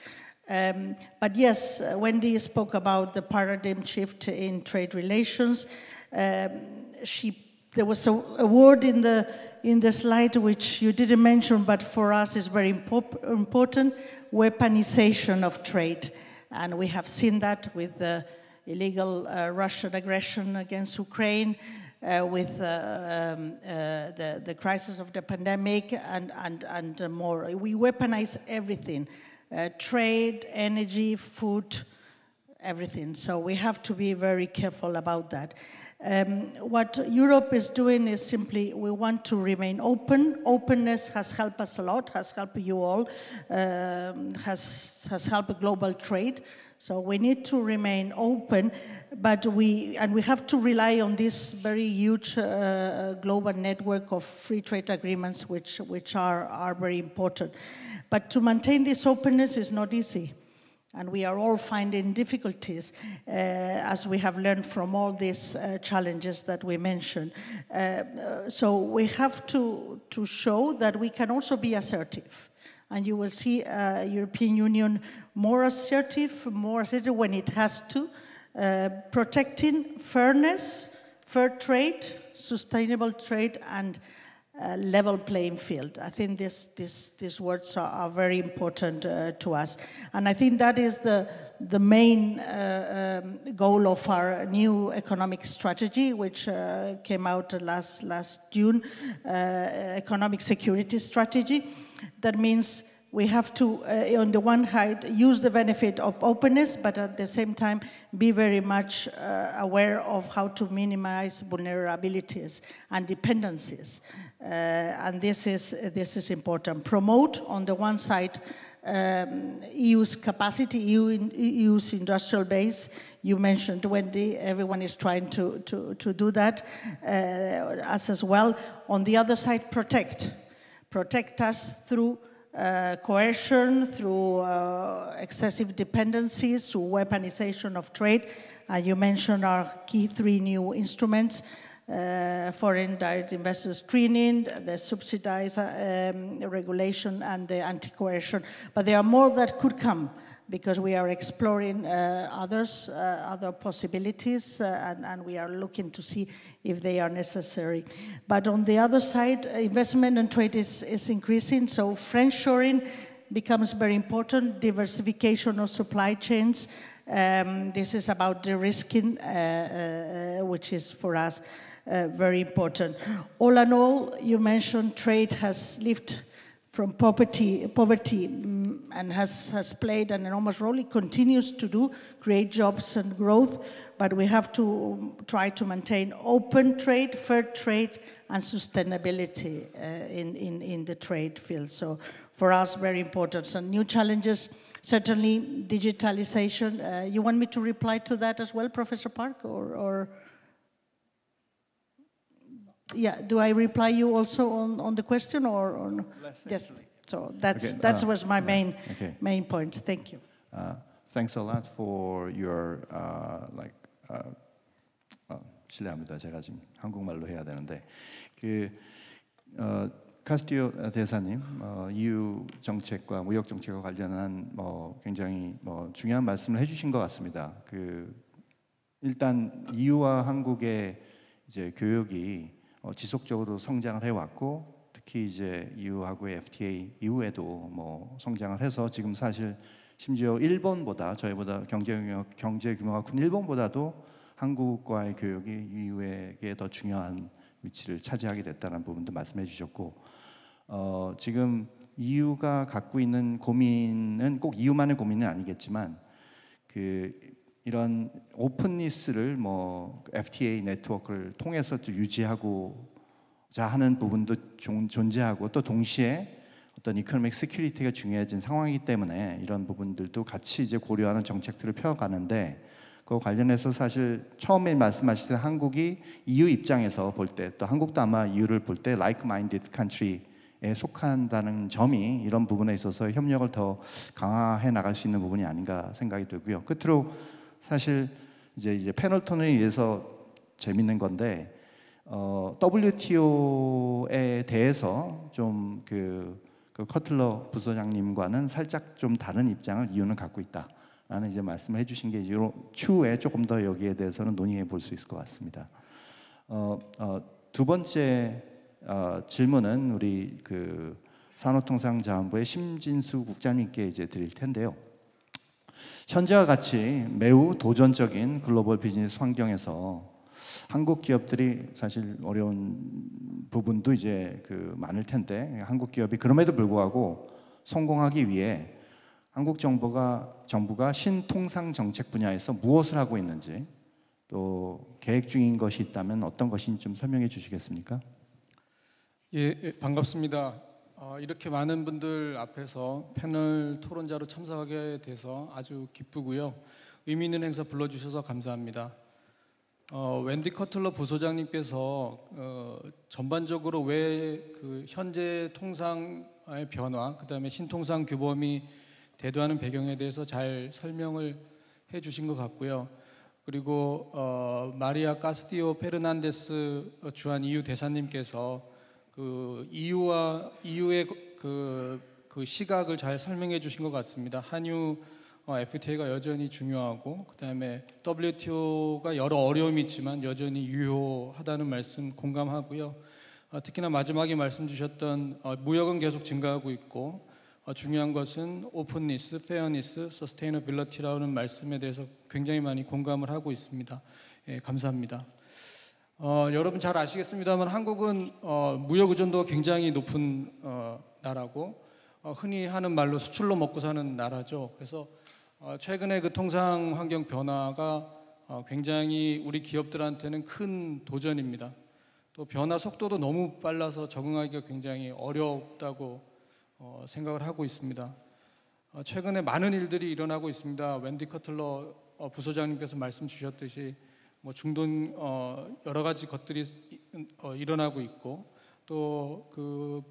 Um, but yes, uh, Wendy spoke about the paradigm shift in trade relations. Um, she, there was a, a word in the in the slide, which you didn't mention, but for us is very impo important, weaponization of trade. And we have seen that with the illegal uh, Russian aggression against Ukraine, uh, with uh, um, the, the crisis of the pandemic, and, and, and more. We weaponize everything, trade, energy, food, everything. So we have to be very careful about that. Um, what Europe is doing is simply we want to remain open. Openness has helped us a lot, has helped you all, um, has, has helped global trade. So we need to remain open, but we, and we have to rely on this very huge uh, global network of free trade agreements, which, which are, are very important. But to maintain this openness is not easy and we are all finding difficulties uh, as we have learned from all these uh, challenges that we mentioned. Uh, so we have to, to show that we can also be assertive. And you will see uh, European Union more assertive, more assertive when it has to, uh, protecting fairness, fair trade, sustainable trade, and uh, level playing field. I think this, this, these words are, are very important uh, to us. And I think that is the, the main uh, um, goal of our new economic strategy, which uh, came out last, last June, uh, economic security strategy. That means we have to, uh, on the one hand, use the benefit of openness, but at the same time, be very much uh, aware of how to minimize vulnerabilities and dependencies. Uh, and this is, this is important. Promote, on the one side, um, EU's capacity, EU in, EU's industrial base. You mentioned Wendy, everyone is trying to, to, to do that, uh, us as well. On the other side, protect. Protect us through uh, coercion, through uh, excessive dependencies, through weaponization of trade. Uh, you mentioned our key three new instruments, uh, foreign direct investor screening, the subsidized um, regulation, and the anti-coercion. But there are more that could come because we are exploring uh, others, uh, other possibilities, uh, and, and, we are looking to see if they are necessary. But on the other side, investment and trade is, is increasing, so friendshoring becomes very important, diversification of supply chains. Um, this is about de-risking, uh, uh, which is for us uh, very important. All in all, you mentioned trade has lifted from poverty, poverty mm, and has, has played an enormous role. It continues to do, create jobs and growth, but we have to try to maintain open trade, fair trade, and sustainability uh, in, in, in the trade field. So for us, very important. So new challenges, certainly digitalization. Uh, you want me to reply to that as well, Professor Park, or? or yeah, do I reply you also on, on the question or, or no? Less yes. actually. So that's Okay, that uh, was my main Okay. main point. Thank you. Uh, thanks a lot for your uh, like uh, 어, 실례합니다. 제가 지금 한국말로 해야 되는데 그 어, 카스티오 대사님 어, EU 정책과 무역 정책과 관련한 뭐 굉장히 뭐 중요한 말씀을 해주신 것 같습니다. 그 일단 EU와 한국의 이제 교역이 어, 지속적으로 성장을 해왔고 특히 이제 EU하고의 FTA 이후에도 뭐 성장을 해서 지금 사실 심지어 일본보다 저희보다 경제 규모, 경제 규모가 큰 일본보다도 한국과의 교역이 EU에게 더 중요한 위치를 차지하게 됐다는 부분도 말씀해 주셨고 어, 지금 EU가 갖고 있는 고민은 꼭 EU만의 고민은 아니겠지만 그 이런 오픈니스를 뭐 FTA 네트워크를 통해서 또 유지하고 자 하는 부분도 존- 존재하고 또 동시에 어떤 economic security가 중요해진 상황이기 때문에 이런 부분들도 같이 이제 고려하는 정책들을 펴가는데 그 관련해서 사실 처음에 말씀하실 때 한국이 EU 입장에서 볼 때 또 한국도 아마 EU를 볼 때 like-minded country에 속한다는 점이 이런 부분에 있어서 협력을 더 강화해 나갈 수 있는 부분이 아닌가 생각이 들고요. 끝으로 사실 이제 이제 패널 토론에 의해서 재밌는 건데 어, WTO에 대해서 좀그 그 커틀러 부서장님과는 살짝 좀 다른 입장을 이유는 갖고 있다 라는 이제 말씀을 해주신 게 이제 추후에 조금 더 여기에 대해서는 논의해 볼 수 있을 것 같습니다. 어, 어, 두 번째 어, 질문은 우리 그 산업통상자원부의 심진수 국장님께 이제 드릴 텐데요. 현재와 같이 매우 도전적인 글로벌 비즈니스 환경에서 한국 기업들이 사실 어려운 부분도 이제 그 많을 텐데 한국 기업이 그럼에도 불구하고 성공하기 위해 한국 정부가 정부가 신통상 정책 분야에서 무엇을 하고 있는지 또 계획 중인 것이 있다면 어떤 것인지 좀 설명해 주시겠습니까? 예, 예, 반갑습니다. 어, 이렇게 많은 분들 앞에서 패널 토론자로 참석하게 돼서 아주 기쁘고요. 의미 있는 행사 불러주셔서 감사합니다. 어, 웬디 커틀러 부소장님께서 어, 전반적으로 왜 그 현재 통상의 변화, 그 다음에 신통상 규범이 대두하는 배경에 대해서 잘 설명을 해 주신 것 같고요. 그리고 어, 마리아 카스티오 페르난데스 주한 EU 대사님께서 그 EU와 EU의 그, 그 시각을 잘 설명해 주신 것 같습니다. 한EU 어, FTA가 여전히 중요하고 그다음에 WTO가 여러 어려움이 있지만 여전히 유효하다는 말씀 공감하고요. 어, 특히나 마지막에 말씀 주셨던 어, 무역은 계속 증가하고 있고 어, 중요한 것은 openness, fairness, sustainability라는 말씀에 대해서 굉장히 많이 공감을 하고 있습니다. 예, 감사합니다. 어, 여러분 잘 아시겠습니다만 한국은 어, 무역 의존도가 굉장히 높은 어, 나라고 어, 흔히 하는 말로 수출로 먹고 사는 나라죠. 그래서 어, 최근에 그 통상 환경 변화가 어, 굉장히 우리 기업들한테는 큰 도전입니다. 또 변화 속도도 너무 빨라서 적응하기가 굉장히 어렵다고 어, 생각을 하고 있습니다. 어, 최근에 많은 일들이 일어나고 있습니다. 웬디 커틀러 어, 부소장님께서 말씀 주셨듯이 뭐 중동 어, 여러 가지 것들이 어, 일어나고 있고 또 그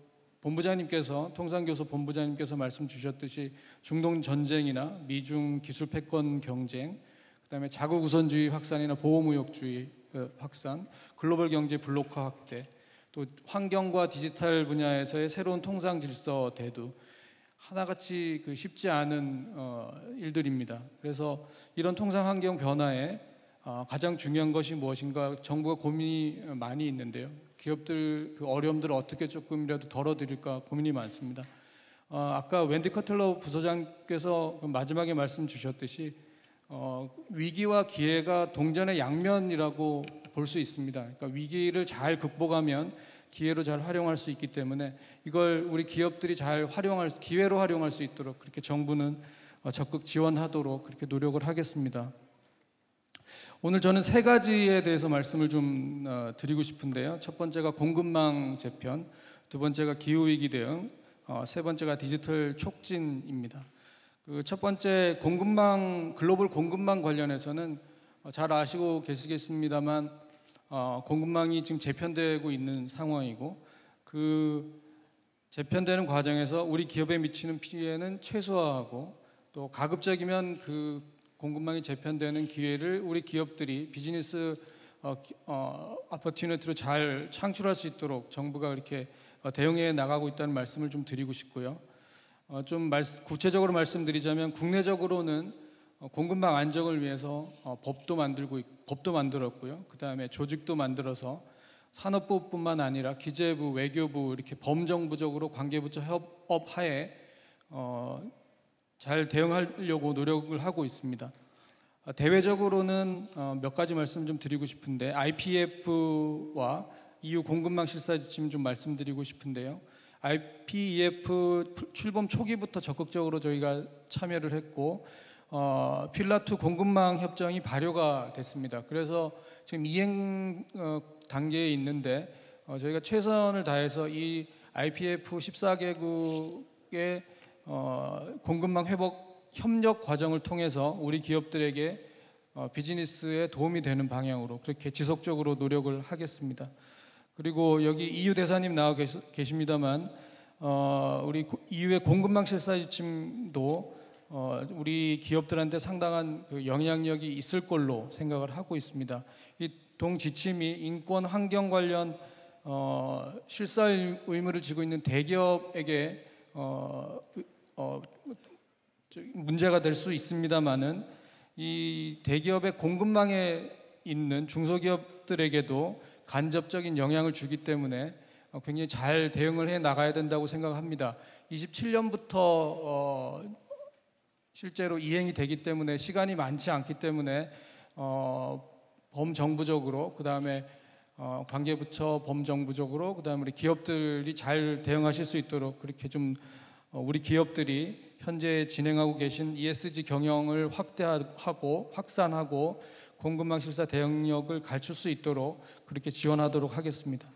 본부장님께서 통상교섭 본부장님께서 말씀 주셨듯이 중동 전쟁이나 미중 기술 패권 경쟁, 그다음에 자국 우선주의 확산이나 보호무역주의 어, 확산, 글로벌 경제 블록화 확대, 또 환경과 디지털 분야에서의 새로운 통상 질서 대두 하나같이 그 쉽지 않은 어, 일들입니다. 그래서 이런 통상 환경 변화에 어, 가장 중요한 것이 무엇인가 정부가 고민이 많이 있는데요. 기업들 그 어려움들을 어떻게 조금이라도 덜어드릴까 고민이 많습니다. 어, 아까 웬디 커틀러 부소장께서 그 마지막에 말씀 주셨듯이 어, 위기와 기회가 동전의 양면이라고 볼 수 있습니다. 그러니까 위기를 잘 극복하면 기회로 잘 활용할 수 있기 때문에 이걸 우리 기업들이 잘 활용할 기회로 활용할 수 있도록 그렇게 정부는 어, 적극 지원하도록 그렇게 노력을 하겠습니다. 오늘 저는 세 가지에 대해서 말씀을 좀 어, 드리고 싶은데요. 첫 번째가 공급망 재편, 두 번째가 기후 위기 대응, 어, 세 번째가 디지털 촉진입니다. 그 첫 번째 공급망 글로벌 공급망 관련해서는 어, 잘 아시고 계시겠습니다만 어, 공급망이 지금 재편되고 있는 상황이고 그 재편되는 과정에서 우리 기업에 미치는 피해는 최소화하고 또 가급적이면 그 공급망이 재편되는 기회를 우리 기업들이 비즈니스 어, 기- 어, 아퍼튜니티로 잘 창출할 수 있도록 정부가 이렇게 어, 대응해 나가고 있다는 말씀을 좀 드리고 싶고요. 어, 좀 말, 구체적으로 말씀드리자면 국내적으로는 어, 공급망 안정을 위해서 어, 법도 만들고 있- 법도 만들었고요. 그 다음에 조직도 만들어서 산업부뿐만 아니라 기재부, 외교부 이렇게 범정부적으로 관계부처 협업 하에 어, 잘 대응하려고 노력을 하고 있습니다. 어, 대외적으로는 어, 몇 가지 말씀 좀 드리고 싶은데 IPF와 EU 공급망 실사 지침 좀 말씀드리고 싶은데요. IPEF 출범 초기부터 적극적으로 저희가 참여를 했고 어, 필라2 공급망 협정이 발효가 됐습니다. 그래서 지금 이행 어, 단계에 있는데 어, 저희가 최선을 다해서 이 IPF 14개국의 어, 공급망 회복 협력 과정을 통해서 우리 기업들에게 어, 비즈니스에 도움이 되는 방향으로 그렇게 지속적으로 노력을 하겠습니다. 그리고 여기 EU 대사님 나와 계십니다만 어, 우리 고- EU의 공급망 실사 지침도 어, 우리 기업들한테 상당한 그 영향력이 있을 걸로 생각을 하고 있습니다. 이 동 지침이 인권 환경 관련 어, 실사 의무를 지고 있는 대기업에게 어, 어, 저- 문제가 될 수 있습니다만은 이 대기업의 공급망에 있는 중소기업들에게도 간접적인 영향을 주기 때문에 어, 굉장히 잘 대응을 해 나가야 된다고 생각합니다. 27년부터 어, 실제로 이행이 되기 때문에 시간이 많지 않기 때문에 어, 범정부적으로 그 다음에 어, 관계부처 범정부적으로 그 다음에 우리 기업들이 잘 대응하실 수 있도록 그렇게 좀 어, 우리 기업들이 현재 진행하고 계신 ESG 경영을 확대하고 확산하고 공급망 실사 대응력을 갖출 수 있도록 그렇게 지원하도록 하겠습니다.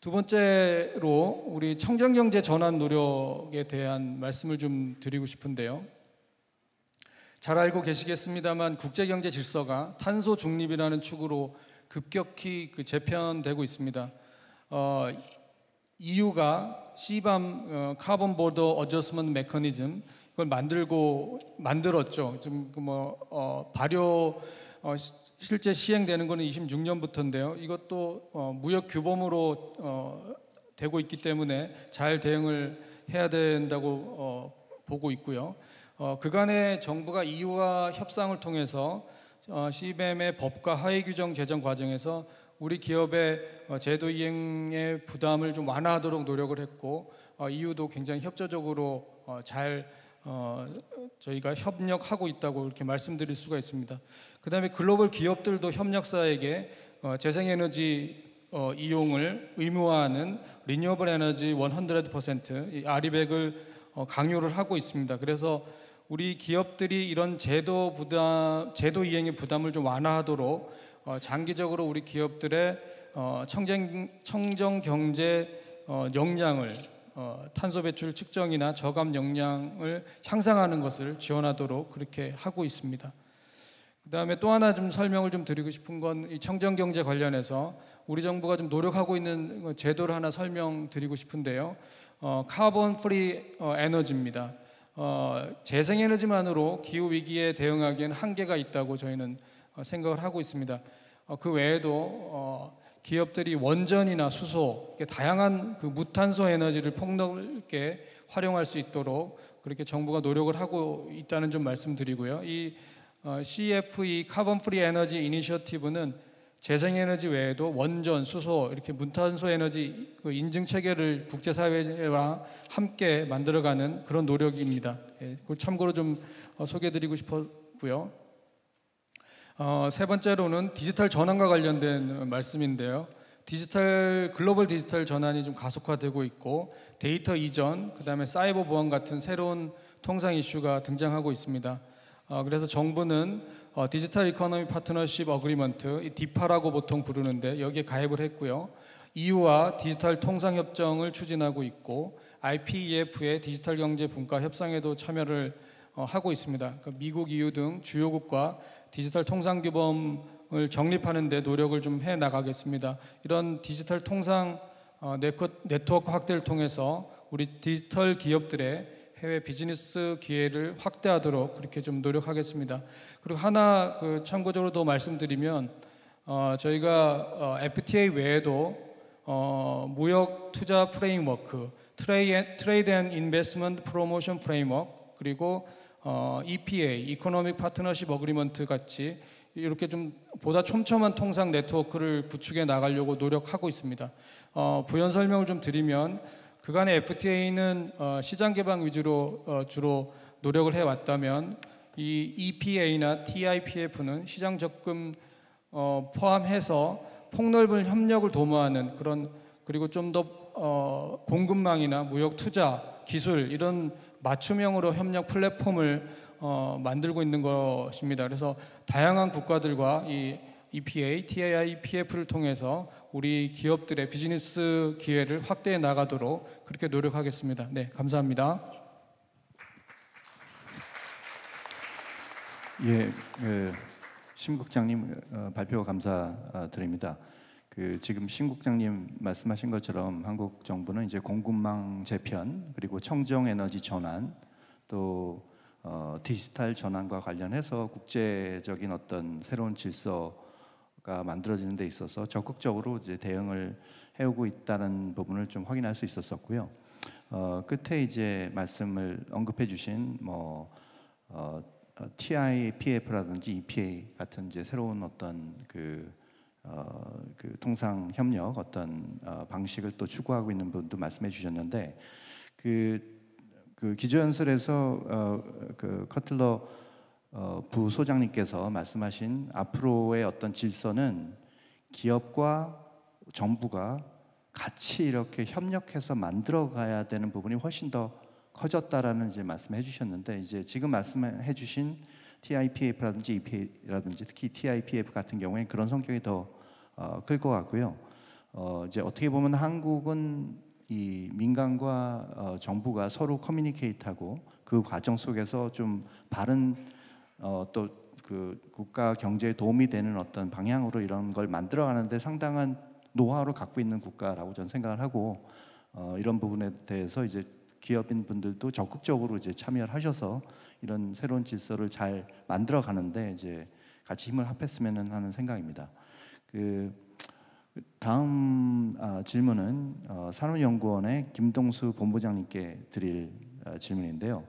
두 번째로 우리 청정 경제 전환 노력에 대한 말씀을 좀 드리고 싶은데요. 잘 알고 계시겠습니다만 국제 경제 질서가 탄소 중립이라는 축으로 급격히 그 재편되고 있습니다. 어, EU가 CBAM 어, Carbon Border Adjustment Mechanism 이걸 만들고 만들었죠. 지금 그뭐 어, 발효 어, 시- 실제 시행되는 거는 26년부터인데요. 이것도 어, 무역 규범으로 어, 되고 있기 때문에 잘 대응을 해야 된다고 어, 보고 있고요. 어, 그간의 정부가 EU와 협상을 통해서 어, CBAM의 법과 하위 규정 제정 과정에서 우리 기업의 어, 제도 이행의 부담을 좀 완화하도록 노력을 했고 어, EU도 굉장히 협조적으로 어, 잘 어, 저희가 협력하고 있다고 이렇게 말씀드릴 수가 있습니다. 그 다음에 글로벌 기업들도 협력사에게 어, 재생에너지 어, 이용을 의무화하는 리뉴어블 에너지 100%이 아리백을 어, 강요를 하고 있습니다. 그래서 우리 기업들이 이런 제도 부담, 제도 이행의 부담을 좀 완화하도록 어, 장기적으로 우리 기업들의 어, 청정, 청정 경제 어, 역량을 어, 탄소 배출 측정이나 저감 역량을 향상하는 것을 지원하도록 그렇게 하고 있습니다. 그 다음에 또 하나 좀 설명을 좀 드리고 싶은 건 이 청정 경제 관련해서 우리 정부가 좀 노력하고 있는 제도를 하나 설명드리고 싶은데요. 어, Carbon Free 어, Energy입니다. 어, 재생 에너지만으로 기후 위기에 대응하기에는 한계가 있다고 저희는 어, 생각을 하고 있습니다. 어, 그 외에도 어, 기업들이 원전이나 수소 다양한 그 무탄소 에너지를 폭넓게 활용할 수 있도록 그렇게 정부가 노력을 하고 있다는 좀 말씀드리고요. 이 어, CFE Carbon Free Energy Initiative는 재생에너지 외에도 원전, 수소 이렇게 무탄소 에너지 그 인증 체계를 국제사회와 함께 만들어가는 그런 노력입니다. 예, 참고로 좀 어, 소개드리고 싶었고요. 어, 세 번째로는 디지털 전환과 관련된 말씀인데요. 디지털 글로벌 디지털 전환이 좀 가속화되고 있고 데이터 이전, 그다음에 사이버 보안 같은 새로운 통상 이슈가 등장하고 있습니다. 어, 그래서 정부는 어, Digital Economy Partnership Agreement, 이 DEPA라고 보통 부르는데 여기에 가입을 했고요. EU와 디지털 통상 협정을 추진하고 있고 IPEF의 디지털 경제 분과 협상에도 참여를 어, 하고 있습니다. 그러니까 미국, EU 등 주요국과 디지털 통상 규범을 정립하는 데 노력을 좀 해 나가겠습니다. 이런 디지털 통상 어, 네트워크 확대를 통해서 우리 디지털 기업들의 해외 비즈니스 기회를 확대하도록 그렇게 좀 노력하겠습니다. 그리고 하나 그 참고적으로 더 말씀드리면 어, 저희가 어, FTA 외에도 어, 무역 투자 프레임워크, Tra, Trade and Investment Promotion Framework 그리고 어, EPA, Economic Partnership Agreement 같이 이렇게 좀 보다 촘촘한 통상 네트워크를 구축해 나가려고 노력하고 있습니다. 어, 부연 설명을 좀 드리면 그간의 FTA는 어, 시장 개방 위주로 어, 주로 노력을 해왔다면 이 EPA나 TIPF는 시장 접근 어, 포함해서 폭넓은 협력을 도모하는 그런 그리고 좀더 어, 공급망이나 무역 투자 기술 이런 맞춤형으로 협력 플랫폼을 어, 만들고 있는 것입니다. 그래서 다양한 국가들과 이 EPA, TIPF를 통해서 우리 기업들의 비즈니스 기회를 확대해 나가도록 그렇게 노력하겠습니다. 네, 감사합니다. 예, 그 심국장님 어, 발표 감사드립니다. 그 지금 심국장님 말씀하신 것처럼 한국 정부는 이제 공급망 재편 그리고 청정 에너지 전환 또 어, 디지털 전환과 관련해서 국제적인 어떤 새로운 질서가 만들어지는 데 있어서 적극적으로 이제 대응을 해오고 있다는 부분을 좀 확인할 수 있었었고요. 어, 끝에 이제 말씀을 언급해 주신 뭐 어, TIPF라든지 EPA 같은 이제 새로운 어떤 그, 어, 그 통상 협력 어떤 어, 방식을 또 추구하고 있는 분도 말씀해 주셨는데 그, 그 기조연설에서 어, 그 커틀러 어, 부소장님께서 말씀하신 앞으로의 어떤 질서는 기업과 정부가 같이 이렇게 협력해서 만들어 가야 되는 부분이 훨씬 더 커졌다라는 이제 말씀해 주셨는데 이제 지금 말씀해 주신 TIPF라든지 EPA라든지 특히 TIPF 같은 경우에 그런 성격이 더 어, 클것 같고요. 어, 이제 어떻게 보면 한국은 이 민간과 어, 정부가 서로 커뮤니케이트하고 그 과정 속에서 좀 바른 어, 또 그 국가 경제에 도움이 되는 어떤 방향으로 이런 걸 만들어가는데 상당한 노하우를 갖고 있는 국가라고 저는 생각을 하고 어, 이런 부분에 대해서 이제 기업인 분들도 적극적으로 이제 참여를 하셔서 이런 새로운 질서를 잘 만들어 가는데 이제 같이 힘을 합했으면 하는 생각입니다. 그 다음 아, 질문은 어, 산업연구원의 김동수 본부장님께 드릴 어, 질문인데요.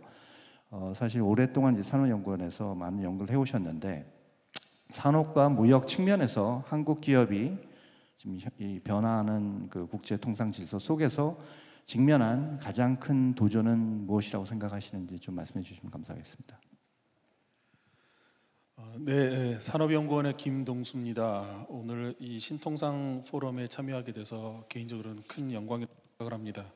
어, 사실 오랫동안 산업연구원에서 많은 연구를 해오셨는데 산업과 무역 측면에서 한국 기업이 지금 이 변화하는 그 국제 통상 질서 속에서 직면한 가장 큰 도전은 무엇이라고 생각하시는지 좀 말씀해 주시면 감사하겠습니다. 어, 네, 산업연구원의 김동수입니다. 오늘 이 신통상 포럼에 참여하게 돼서 개인적으로는 큰 영광이라고 생각합니다.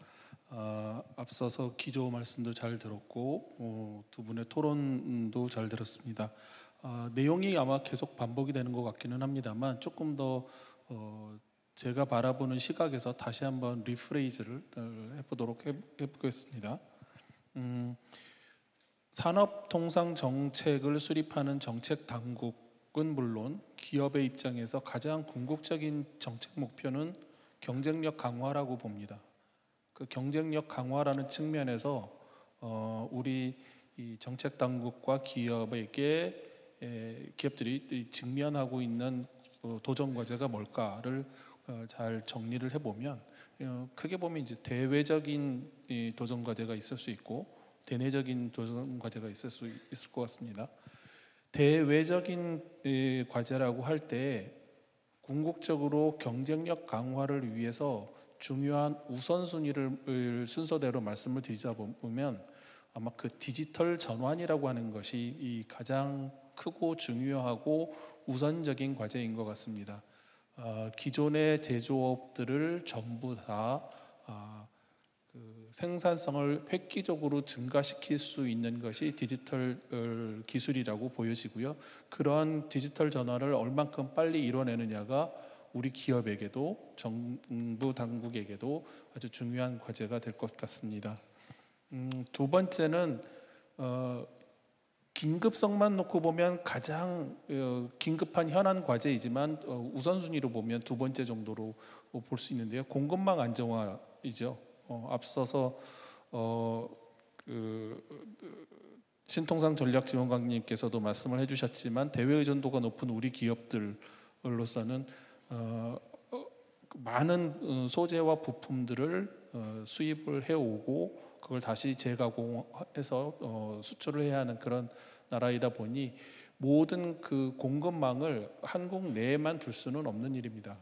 어, 앞서서 기조 말씀도 잘 들었고 어, 두 분의 토론도 잘 들었습니다. 어, 내용이 아마 계속 반복이 되는 것 같기는 합니다만 조금 더 어, 제가 바라보는 시각에서 다시 한번 rephrase를 해보도록 해보겠습니다. 음, 산업통상 정책을 수립하는 정책 당국은 물론 기업의 입장에서 가장 궁극적인 정책 목표는 경쟁력 강화라고 봅니다. 그 경쟁력 강화라는 측면에서 어, 우리 이 정책 당국과 기업에게 에, 기업들이 직면하고 있는 어, 도전 과제가 뭘까를 어, 잘 정리를 해보면 어, 크게 보면 이제 대외적인 도전 과제가 있을 수 있고 대내적인 도전 과제가 있을 수 있을 것 같습니다. 대외적인 과제라고 할 때 궁극적으로 경쟁력 강화를 위해서 중요한 우선순위를 순서대로 말씀을 드리자 보면 아마 그 디지털 전환이라고 하는 것이 이 가장 크고 중요하고 우선적인 과제인 것 같습니다. 어, 기존의 제조업들을 전부 다 어, 그 생산성을 획기적으로 증가시킬 수 있는 것이 디지털 어, 기술이라고 보여지고요. 그러한 디지털 전환을 얼만큼 빨리 이뤄내느냐가 우리 기업에게도 정부 당국에게도 아주 중요한 과제가 될 것 같습니다. 음, 두 번째는 어, 긴급성만 놓고 보면 가장 어, 긴급한 현안 과제이지만 어, 우선순위로 보면 두 번째 정도로 볼 수 있는데요. 공급망 안정화이죠. 어, 앞서서 어, 그 신통상 전략지원관님께서도 말씀을 해주셨지만 대외 의존도가 높은 우리 기업들로서는 어, 어, 그 많은 어, 소재와 부품들을 어, 수입을 해오고 그걸 다시 재가공해서 어, 수출을 해야 하는 그런 나라이다 보니 모든 그 공급망을 한국 내에만 둘 수는 없는 일입니다.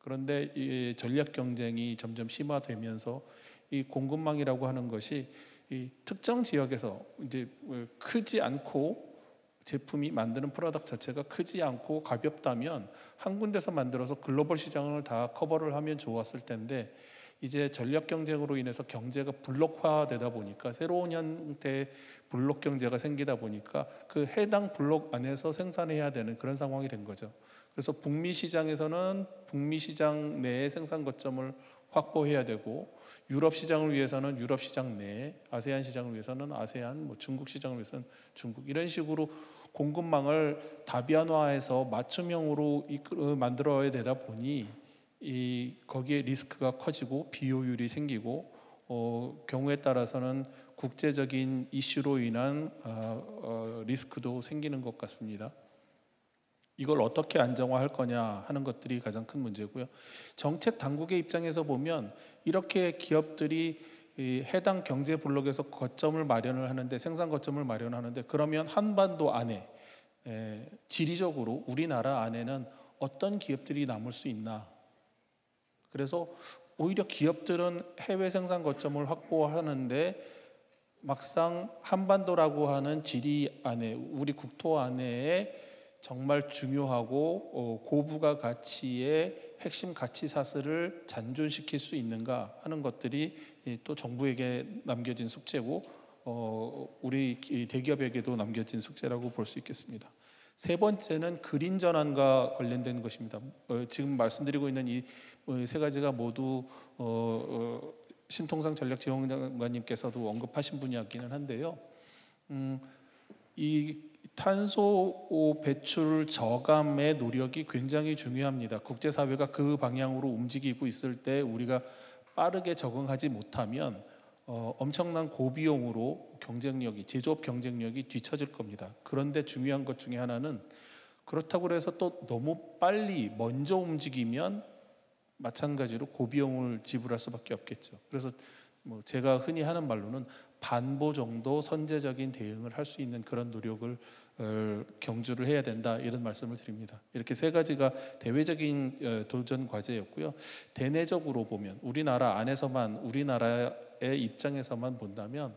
그런데 이 전략 경쟁이 점점 심화되면서 이 공급망이라고 하는 것이 이 특정 지역에서 이제 크지 않고 제품이 만드는 product 자체가 크지 않고 가볍다면 한 군데서 만들어서 글로벌 시장을 다 cover를 하면 좋았을 텐데 이제 전략 경쟁으로 인해서 경제가 블록화되다 보니까 새로운 형태의 블록 경제가 생기다 보니까 그 해당 블록 안에서 생산해야 되는 그런 상황이 된 거죠. 그래서 북미 시장에서는 북미 시장 내에 생산 거점을 확보해야 되고 유럽 시장을 위해서는 유럽 시장 내에 아세안 시장을 위해서는 아세안 뭐 중국 시장을 위해서는 중국 이런 식으로 공급망을 다변화해서 맞춤형으로 이끌어 만들어야 되다 보니 이 거기에 리스크가 커지고 비효율이 생기고 어, 경우에 따라서는 국제적인 이슈로 인한 어, 어, 리스크도 생기는 것 같습니다. 이걸 어떻게 안정화할 거냐 하는 것들이 가장 큰 문제고요. 정책 당국의 입장에서 보면 이렇게 기업들이 이 해당 경제 블록에서 거점을 마련을 하는데 생산 거점을 마련하는데 그러면 한반도 안에 에, 지리적으로 우리나라 안에는 어떤 기업들이 남을 수 있나? 그래서 오히려 기업들은 해외 생산 거점을 확보하는데 막상 한반도라고 하는 지리 안에 우리 국토 안에 정말 중요하고 어, 고부가 가치의 핵심 가치 사슬을 잔존시킬 수 있는가 하는 것들이 또 정부에게 남겨진 숙제고 어, 우리 대기업에게도 남겨진 숙제라고 볼 수 있겠습니다. 세 번째는 그린 전환과 관련된 것입니다. 어, 지금 말씀드리고 있는 이 세 가지가 모두 신통상 전략 지원관님께서도 언급하신 분야기는 한데요. 음, 이 탄소 배출 저감의 노력이 굉장히 중요합니다. 국제사회가 그 방향으로 움직이고 있을 때 우리가 빠르게 적응하지 못하면 어, 엄청난 고비용으로 경쟁력이 제조업 경쟁력이 뒤처질 겁니다. 그런데 중요한 것 중에 하나는 그렇다고 해서 또 너무 빨리 먼저 움직이면 마찬가지로 고비용을 지불할 수밖에 없겠죠. 그래서 뭐 제가 흔히 하는 말로는 반보 정도 선제적인 대응을 할 수 있는 그런 노력을 어, 경주를 해야 된다 이런 말씀을 드립니다. 이렇게 세 가지가 대외적인 어, 도전 과제였고요. 대내적으로 보면 우리나라 안에서만 우리나라의 입장에서만 본다면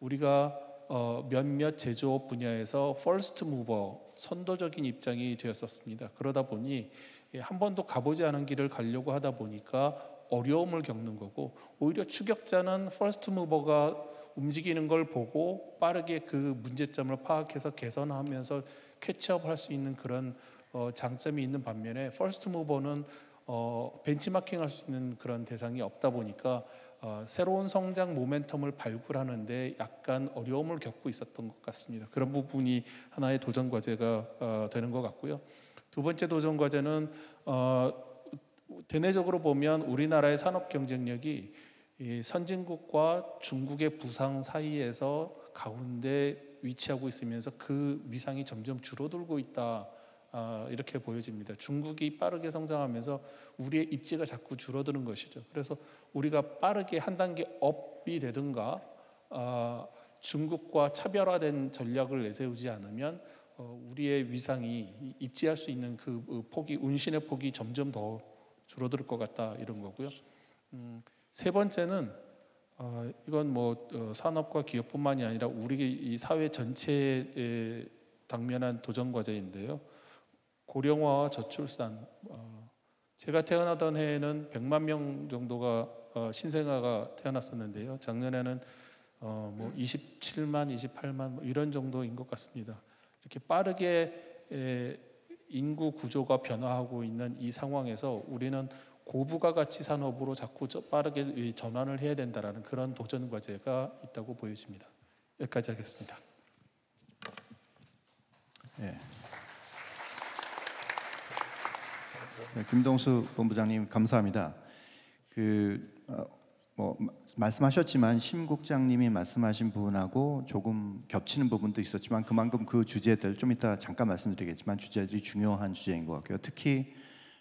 우리가 어, 몇몇 제조업 분야에서 first mover 선도적인 입장이 되었었습니다. 그러다 보니 한 번도 가보지 않은 길을 가려고 하다 보니까 어려움을 겪는 거고 오히려 추격자는 first mover가 움직이는 걸 보고 빠르게 그 문제점을 파악해서 개선하면서 catch up할 수 있는 그런 어, 장점이 있는 반면에 first mover는 어, 벤치마킹할 수 있는 그런 대상이 없다 보니까 어, 새로운 성장 모멘텀을 발굴하는데 약간 어려움을 겪고 있었던 것 같습니다. 그런 부분이 하나의 도전 과제가 어, 되는 것 같고요. 두 번째 도전 과제는 어, 대내적으로 보면 우리나라의 산업 경쟁력이 선진국과 중국의 부상 사이에서 가운데 위치하고 있으면서 그 위상이 점점 줄어들고 있다. 아, 이렇게 보여집니다. 중국이 빠르게 성장하면서 우리의 입지가 자꾸 줄어드는 것이죠. 그래서 우리가 빠르게 한 단계 업이 되든가 아, 중국과 차별화된 전략을 내세우지 않으면 어, 우리의 위상이 입지할 수 있는 그 폭이 운신의 폭이 점점 더 줄어들 것 같다 이런 거고요. 음, 세 번째는 어, 이건 뭐 어, 산업과 기업뿐만이 아니라 우리 이 사회 전체에 당면한 도전 과제인데요. 고령화와 저출산. 어, 제가 태어나던 해에는 100만 명 정도가 어, 신생아가 태어났었는데요. 작년에는 어, 뭐 27만, 28만 뭐 이런 정도인 것 같습니다. 이렇게 빠르게 에, 인구 구조가 변화하고 있는 이 상황에서 우리는 고부가 가치 산업으로 자꾸 빠르게 전환을 해야 된다라는 그런 도전 과제가 있다고 보여집니다. 여기까지 하겠습니다. 네. 네, 김동수 본부장님 감사합니다. 그 어, 말씀하셨지만 심 국장님이 말씀하신 부분하고 조금 겹치는 부분도 있었지만 그만큼 그 주제들 좀 이따 잠깐 말씀드리겠지만 주제들이 중요한 주제인 것 같고요. 특히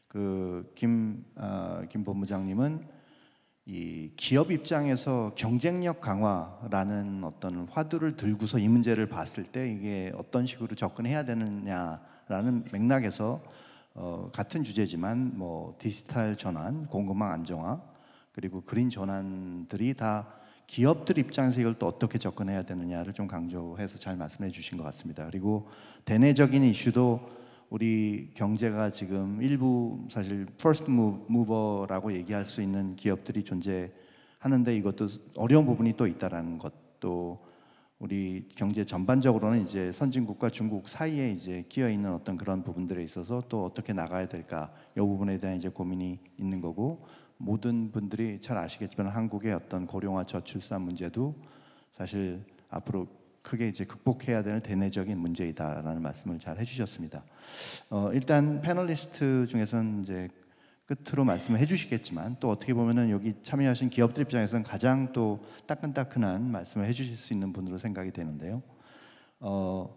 그김 아, 김 본부장님은 이 기업 입장에서 경쟁력 강화라는 어떤 화두를 들고서 이 문제를 봤을 때 이게 어떤 식으로 접근해야 되느냐라는 맥락에서 어, 같은 주제지만 뭐 디지털 전환, 공급망 안정화 그리고 그린 전환들이 다 기업들 입장에서 이걸 또 어떻게 접근해야 되느냐를 좀 강조해서 잘 말씀해 주신 것 같습니다. 그리고 대내적인 이슈도 우리 경제가 지금 일부 사실 first mover라고 얘기할 수 있는 기업들이 존재하는데 이것도 어려운 부분이 또 있다라는 것도 우리 경제 전반적으로는 이제 선진국과 중국 사이에 이제 끼어 있는 어떤 그런 부분들에 있어서 또 어떻게 나가야 될까 이 부분에 대한 이제 고민이 있는 거고 모든 분들이 잘 아시겠지만 한국의 어떤 고령화 저출산 문제도 사실 앞으로 크게 이제 극복해야 되는 대내적인 문제이다라는 말씀을 잘 해주셨습니다. 어, 일단 패널리스트 중에서는 이제 끝으로 말씀을 해주시겠지만 또 어떻게 보면은 여기 참여하신 기업들 입장에서는 가장 또 따끈따끈한 말씀을 해주실 수 있는 분으로 생각이 되는데요. 어,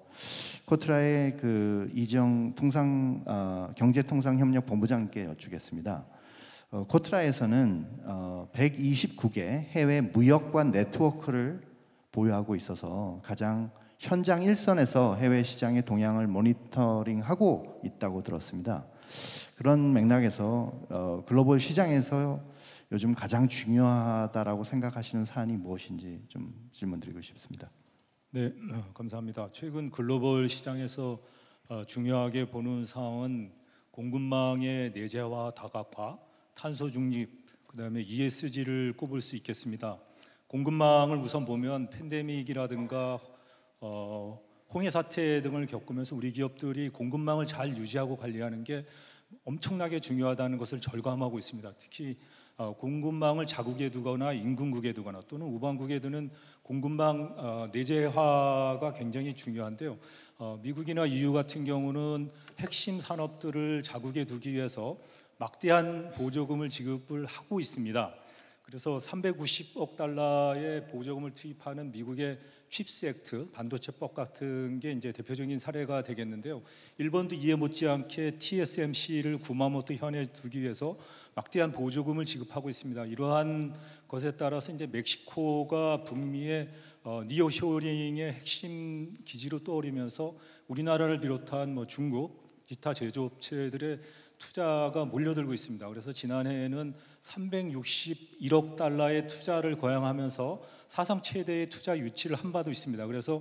코트라의 그 이정 통상 어, 경제통상협력 본부장께 여쭈겠습니다. 어, 코트라에서는 어, 129개 해외 무역관 네트워크를 보유하고 있어서 가장 현장 일선에서 해외 시장의 동향을 모니터링하고 있다고 들었습니다. 그런 맥락에서 어, 글로벌 시장에서 요즘 가장 중요하다라고 생각하시는 사안이 무엇인지 좀 질문드리고 싶습니다. 네, 어, 감사합니다. 최근 글로벌 시장에서 어, 중요하게 보는 사항은 공급망의 내재화 다각화, 탄소 중립, 그다음에 ESG를 꼽을 수 있겠습니다. 공급망을 우선 보면 팬데믹이라든가 어, 홍해 사태 등을 겪으면서 우리 기업들이 공급망을 잘 유지하고 관리하는 게 엄청나게 중요하다는 것을 절감하고 있습니다. 특히 어, 공급망을 자국에 두거나 인근국에 두거나 또는 우방국에 두는 공급망 어, 내재화가 굉장히 중요한데요. 어, 미국이나 EU 같은 경우는 핵심 산업들을 자국에 두기 위해서 막대한 보조금을 지급을 하고 있습니다. 그래서 390억 달러의 보조금을 투입하는 미국의 CHIPS Act 반도체법 같은 게 이제 대표적인 사례가 되겠는데요. 일본도 이에 못지않게 TSMC를 구마모토 현에 두기 위해서 막대한 보조금을 지급하고 있습니다. 이러한 것에 따라서 이제 멕시코가 북미의 어, 니어쇼링의 핵심 기지로 떠오르면서 우리나라를 비롯한 뭐 중국 기타 제조업체들의 투자가 몰려들고 있습니다. 그래서 지난해에는 361억 달러의 투자를 거행하면서 사상 최대의 투자 유치를 한 바도 있습니다. 그래서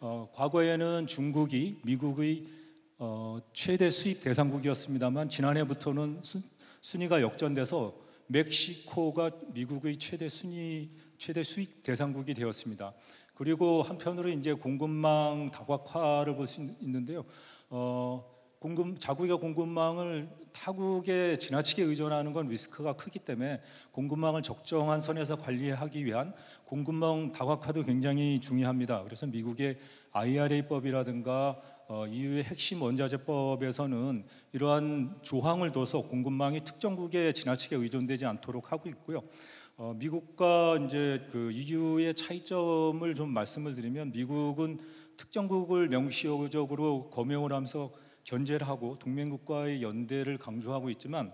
어, 과거에는 중국이 미국의 어, 최대 수입 대상국이었습니다만 지난해부터는 순, 순위가 역전돼서 멕시코가 미국의 최대 순위 최대 수입 대상국이 되었습니다. 그리고 한편으로 이제 공급망 다각화를 볼 수 있는데요. 어, 공급 자국의 공급망을 타국에 지나치게 의존하는 건 리스크가 크기 때문에 공급망을 적정한 선에서 관리하기 위한 공급망 다각화도 굉장히 중요합니다. 그래서 미국의 IRA법이라든가 어, EU의 핵심 원자재법에서는 이러한 조항을 둬서 공급망이 특정국에 지나치게 의존되지 않도록 하고 있고요. 어, 미국과 이제 그 EU의 차이점을 좀 말씀을 드리면 미국은 특정국을 명시적으로 검명을 하면서 견제를 하고 동맹국과의 연대를 강조하고 있지만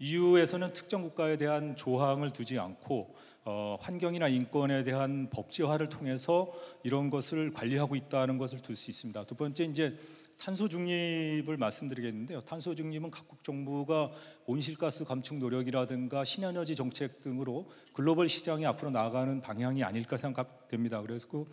EU에서는 특정 국가에 대한 조항을 두지 않고 어, 환경이나 인권에 대한 법제화를 통해서 이런 것을 관리하고 있다는 것을 둘 수 있습니다. 두 번째 이제 탄소 중립을 말씀드리겠는데요. 탄소 중립은 각국 정부가 온실가스 감축 노력이라든가 신에너지 정책 등으로 글로벌 시장에 앞으로 나아가는 방향이 아닐까 생각됩니다. 그래서 그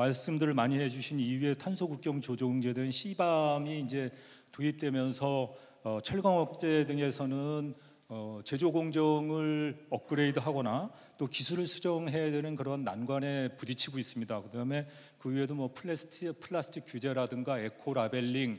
말씀들을 많이 해주신 이후에 탄소 국경 조정제된 시밤이 이제 도입되면서 어, 철강업체 등에서는 어, 제조 공정을 업그레이드하거나 또 기술을 수정해야 되는 그런 난관에 부딪히고 있습니다. 그다음에 그 외에도 뭐 플라스틱 플라스틱 규제라든가 eco labeling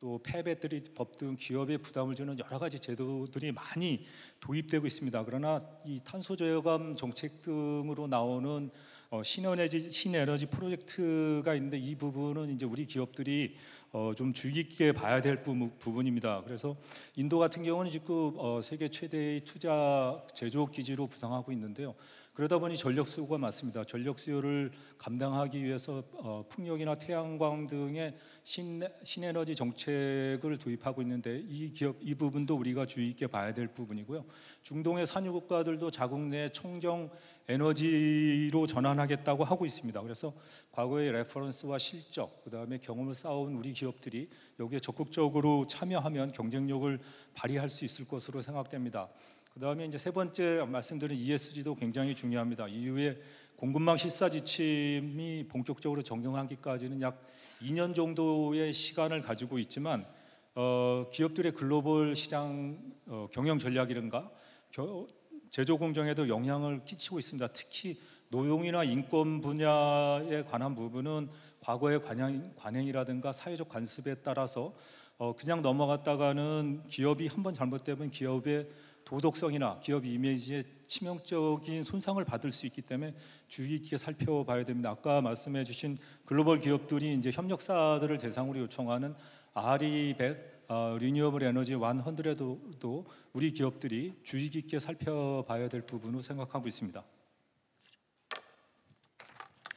또 폐배터리 법 등 기업에 부담을 주는 여러 가지 제도들이 많이 도입되고 있습니다. 그러나 이 탄소 저감 정책 등으로 나오는 어, 신에너지 신에너지 프로젝트가 있는데 이 부분은 이제 우리 기업들이 어, 좀 주의 깊게 봐야 될 부, 분입니다 그래서 인도 같은 경우는 지금 어, 세계 최대의 투자 제조업 기지로 부상하고 있는데요. 그러다 보니 전력 수요가 많습니다. 전력 수요를 감당하기 위해서 어, 풍력이나 태양광 등의 신, 신에너지 정책을 도입하고 있는데 이 기업 이 부분도 우리가 주의 있게 봐야 될 부분이고요. 중동의 산유 국가들도 자국 내 청정 에너지로 전환하겠다고 하고 있습니다. 그래서 과거의 reference와 실적, 그 다음에 경험을 쌓아온 우리 기업들이 여기에 적극적으로 참여하면 경쟁력을 발휘할 수 있을 것으로 생각됩니다. 그 다음에 이제 세 번째 말씀드린 ESG도 굉장히 중요합니다. 이후에 공급망 실사 지침이 본격적으로 적용하기까지는 약 2년 정도의 시간을 가지고 있지만 어, 기업들의 글로벌 시장 어, 경영 전략이든가 겨, 제조 공정에도 영향을 끼치고 있습니다. 특히 노동이나 인권 분야에 관한 부분은 과거의 관행, 관행이라든가 사회적 관습에 따라서 어, 그냥 넘어갔다가는 기업이 한 번 잘못되면 기업의 도덕성이나 기업 이미지에 치명적인 손상을 받을 수 있기 때문에 주의 깊게 살펴봐야 됩니다. 아까 말씀해 주신 글로벌 기업들이 이제 협력사들을 대상으로 요청하는 RE100 어, 리뉴어블 에너지 100에도 우리 기업들이 주의 깊게 살펴봐야 될 부분으로 생각하고 있습니다.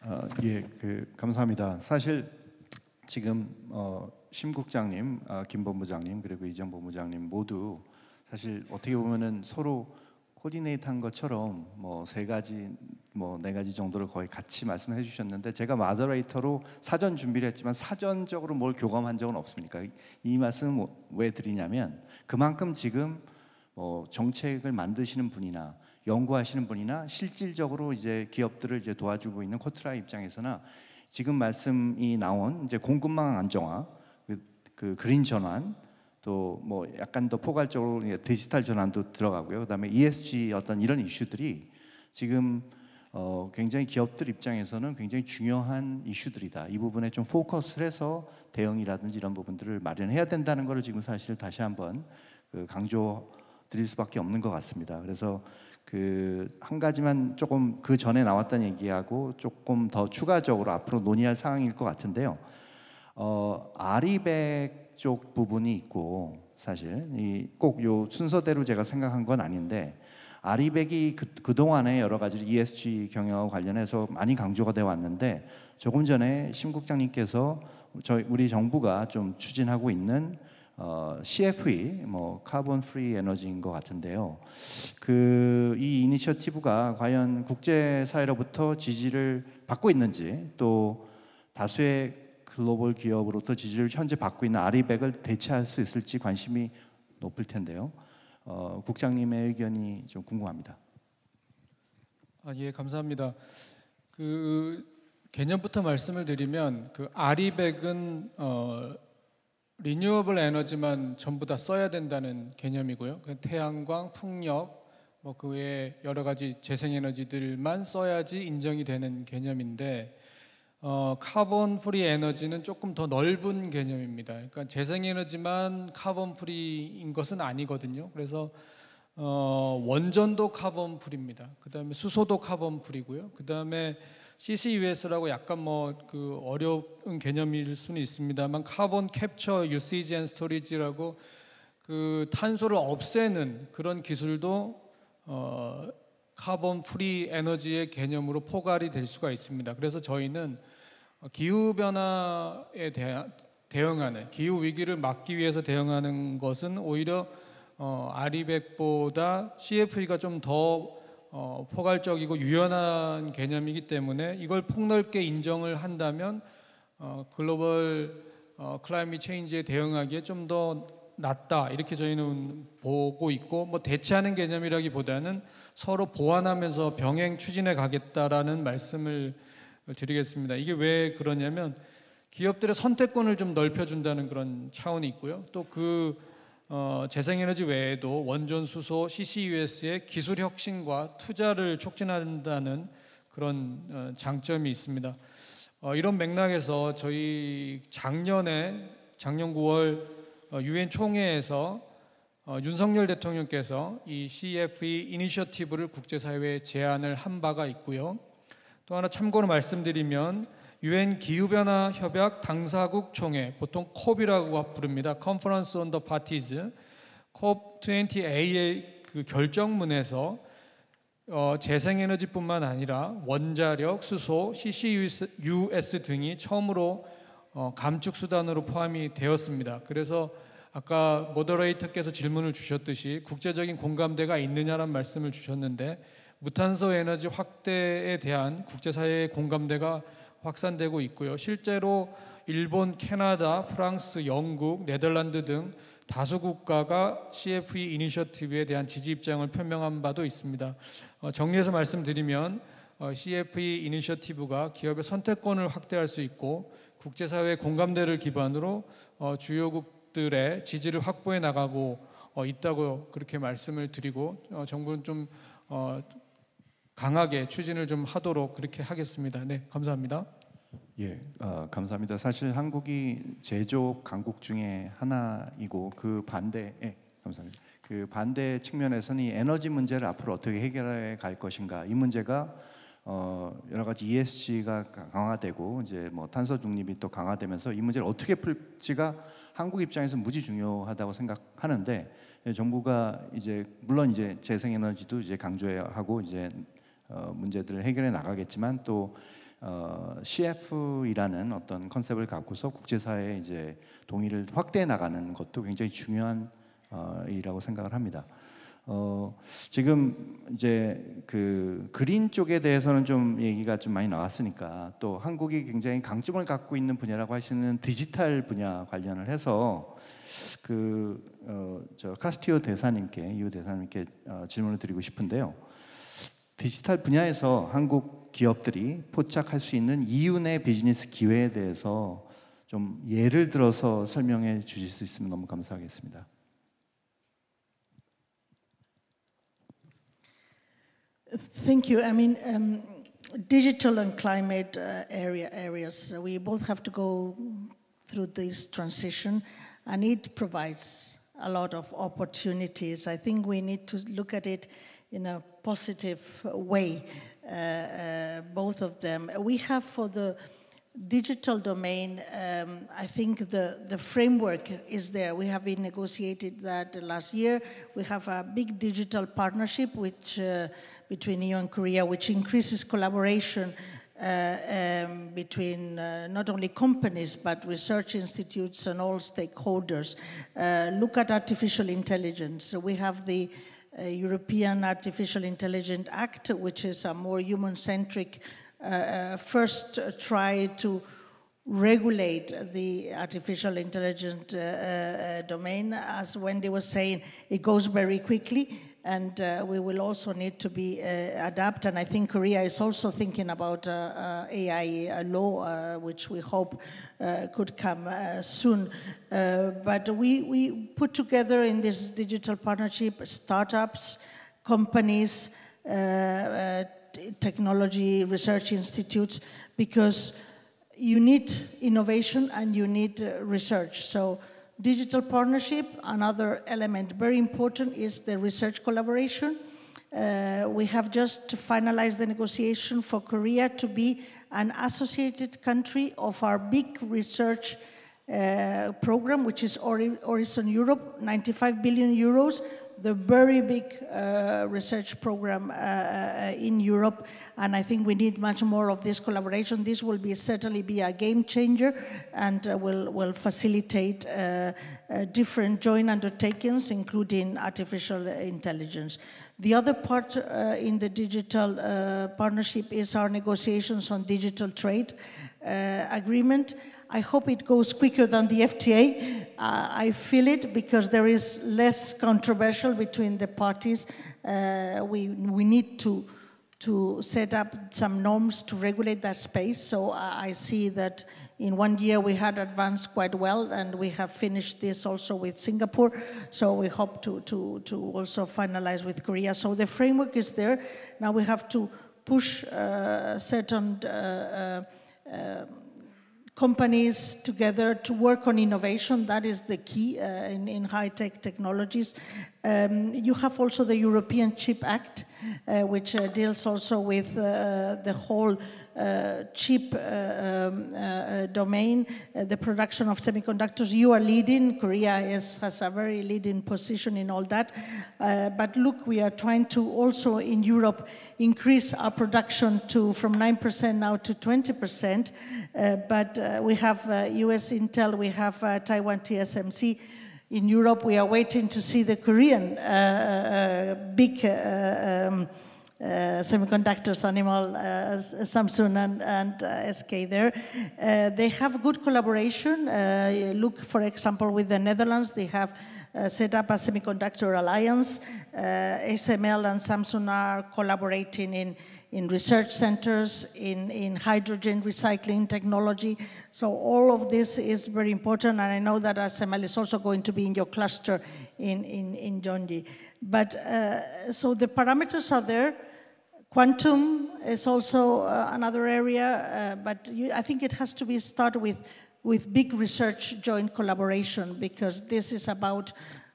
어, 예, 그 감사합니다. 사실 지금 어, 심 국장님, 아, 김 본부장님 그리고 이정 본부장님 모두 사실 어떻게 보면은 서로 코디네이트한 것처럼 뭐 세 가지 뭐 네 가지 정도를 거의 같이 말씀해 주셨는데 제가 마더레이터로 사전 준비를 했지만 사전적으로 뭘 교감한 적은 없습니까? 이 말씀 왜 드리냐면 그만큼 지금 뭐 정책을 만드시는 분이나 연구하시는 분이나 실질적으로 이제 기업들을 이제 도와주고 있는 코트라 입장에서나 지금 말씀이 나온 이제 공급망 안정화, 그, 그 그린 전환, 또 뭐 약간 더 포괄적으로 디지털 전환도 들어가고요. 그다음에 ESG 어떤 이런 이슈들이 지금 어 굉장히 기업들 입장에서는 굉장히 중요한 이슈들이다. 이 부분에 좀 포커스를 해서 대응이라든지 이런 부분들을 마련해야 된다는 것을 지금 사실 다시 한번 그 강조 드릴 수밖에 없는 것 같습니다. 그래서 그 한 가지만 조금 그 전에 나왔던 얘기하고 조금 더 추가적으로 앞으로 논의할 사항일 것 같은데요. 어, RE100 쪽 부분이 있고 사실 꼭 요 순서대로 제가 생각한 건 아닌데 아리백이 그, 그동안에 여러 가지 ESG 경영과 관련해서 많이 강조가 되어 왔는데 조금 전에 심 국장님께서 저희 우리 정부가 좀 추진하고 있는 어, CFE 뭐 Carbon Free Energy인 것 같은데요. 그 이 initiative가 과연 국제 사회로부터 지지를 받고 있는지 또 다수의 글로벌 기업으로부터 지지를 현재 받고 있는 아리백을 대체할 수 있을지 관심이 높을 텐데요. 어, 국장님의 의견이 좀 궁금합니다. 아, 예, 감사합니다. 그 개념부터 말씀을 드리면 그 아리백은 어, 리뉴어블 에너지만 전부 다 써야 된다는 개념이고요. 그 태양광, 풍력, 뭐 그 외에 여러 가지 재생에너지들만 써야지 인정이 되는 개념인데 어, Carbon Free Energy는 조금 더 넓은 개념입니다. 그러니까 재생에너지만 carbon free인 것은 아니거든요. 그래서 어, 원전도 carbon free입니다. 그 다음에 수소도 carbon free고요. 그 다음에 CCUS라고 약간 뭐 그 어려운 개념일 수는 있습니다만 Carbon Capture Usage and Storage라고 그 탄소를 없애는 그런 기술도 어, carbon free 에너지의 개념으로 포괄이 될 수가 있습니다. 그래서 저희는 기후 변화에 대응하는 기후 위기를 막기 위해서 대응하는 것은 오히려 어, RE100보다 CFE가 좀더 어, 포괄적이고 유연한 개념이기 때문에 이걸 폭넓게 인정을 한다면 어, 글로벌 어, climate change에 대응하기에 좀 더 낫다. 이렇게 저희는 보고 있고 뭐 대체하는 개념이라기보다는 서로 보완하면서 병행 추진해 가겠다라는 말씀을 드리겠습니다. 이게 왜 그러냐면 기업들의 선택권을 좀 넓혀준다는 그런 차원이 있고요. 또그 어, 재생에너지 외에도 원전, 수소, CCUS의 기술 혁신과 투자를 촉진한다는 그런 어, 장점이 있습니다. 어, 이런 맥락에서 저희 작년에 작년 9월 어, 유엔 총회에서 어, 윤석열 대통령께서 이 CFE 이니셔티브를 국제사회에 제안을 한 바가 있고요. 또 하나 참고로 말씀드리면 유엔 기후변화 협약 당사국 총회 보통 콥이라고 부릅니다. Conference on the Parties COP20A의 그 결정문에서 어, 재생에너지뿐만 아니라 원자력, 수소, CCUS 등이 처음으로 어, 감축 수단으로 포함이 되었습니다. 그래서 아까 모더레이터께서 질문을 주셨듯이 국제적인 공감대가 있느냐란 말씀을 주셨는데 무탄소 에너지 확대에 대한 국제사회의 공감대가 확산되고 있고요. 실제로 일본, 캐나다, 프랑스, 영국, 네덜란드 등 다수 국가가 CFE 이니셔티브에 대한 지지 입장을 표명한 바도 있습니다. 어, 정리해서 말씀드리면 어, CFE 이니셔티브가 기업의 선택권을 확대할 수 있고 국제사회의 공감대를 기반으로 어, 주요국들의 지지를 확보해 나가고 어, 있다고 그렇게 말씀을 드리고 어, 정부는 좀 어, 강하게 추진을 좀 하도록 그렇게 하겠습니다. 네, 감사합니다. 예, 어, 감사합니다. 사실 한국이 제조 강국 중에 하나이고 그 반대, 예, 감사합니다. 그 반대 측면에서는 이 에너지 문제를 앞으로 어떻게 해결해 갈 것인가 이 문제가 어, 여러 가지 ESG가 강화되고 이제 뭐 탄소 중립이 또 강화되면서 이 문제를 어떻게 풀지가 한국 입장에서 무지 중요하다고 생각하는데 예, 정부가 이제 물론 이제 재생에너지도 이제 강조하고 이제 어, 문제들을 해결해 나가겠지만 또 어, CF이라는 어떤 컨셉을 갖고서 국제사회에 이제 동의를 확대해 나가는 것도 굉장히 중요한 어, 일이라고 생각을 합니다. 어, 지금 이제 그 그린 쪽에 대해서는 좀 얘기가 좀 많이 나왔으니까 또 한국이 굉장히 강점을 갖고 있는 분야라고 하시는 디지털 분야 관련을 해서 그저 어, 카스티오 대사님께 이후 대사님께 어, 질문을 드리고 싶은데요. 디지털 분야에서 한국 기업들이 포착할 수 있는 이윤의 비즈니스 기회에 대해서 좀 예를 들어서 설명해 주실 수 있으면 너무 감사하겠습니다. Thank you. I mean, um, digital and climate uh, area areas. Uh, we both have to go through this transition, and it provides a lot of opportunities. I think we need to look at it in a positive way, uh, uh, both of them. We have for the digital domain, um, I think the, the framework is there. We have been negotiated that last year. We have a big digital partnership which, uh, between EU and Korea, which increases collaboration uh, um, between uh, not only companies but research institutes and all stakeholders. Uh, look at artificial intelligence. So we have the European Artificial Intelligence Act, which is a more human-centric uh, uh, first try to regulate the artificial intelligence uh, domain. As Wendy was saying, it goes very quickly and uh, we will also need to be uh, adapt. And I think Korea is also thinking about uh, uh AI law, uh, which we hope uh, could come soon. but we, we put together in this digital partnership startups, companies, technology research institutes, because you need innovation and you need research. So Digital partnership, another element very important is the research collaboration. Uh, we have just finalized the negotiation for Korea to be an associated country of our big research uh, program, which is Horizon Europe, 95 billion euros, the very big uh, research program uh, uh, in Europe, and I think we need much more of this collaboration. This will be certainly be a game changer and uh, will, will facilitate uh, uh, different joint undertakings, including artificial intelligence. The other part in the digital partnership is our negotiations on digital trade agreement. I hope it goes quicker than the FTA. Uh, I feel it because there is less controversial between the parties. Uh, we, we need to, to set up some norms to regulate that space. So I see that in one year we had advanced quite well and we have finished this also with Singapore. So we hope to, to, to also finalize with Korea. So the framework is there. Now we have to push uh, certain uh, uh, um, companies together to work on innovation. That is the key uh, in, in high-tech technologies. Um, you have also the European Chip Act, uh, which uh, deals also with uh, the whole chip uh, um, uh, uh, domain, uh, the production of semiconductors. You are leading. Korea is, has a very leading position in all that. Uh, but look, we are trying to also in Europe increase our production to from 9% now to 20%. Uh, but uh, we have uh, US Intel, we have uh, Taiwan TSMC. In Europe, we are waiting to see the Korean uh, uh, big uh, um, uh, semiconductors, animal, uh, Samsung and, and uh, SK there. Uh, they have good collaboration. Uh, look, for example, with the Netherlands, they have uh, set up a semiconductor alliance. Uh, SML and Samsung are collaborating in, in research centers, in, in hydrogen recycling technology. So all of this is very important, and I know that SML is also going to be in your cluster in, in, in Jonji. But uh, so the parameters are there. Quantum is also uh, another area, uh, but you, I think it has to be started with, with big research joint collaboration because this is about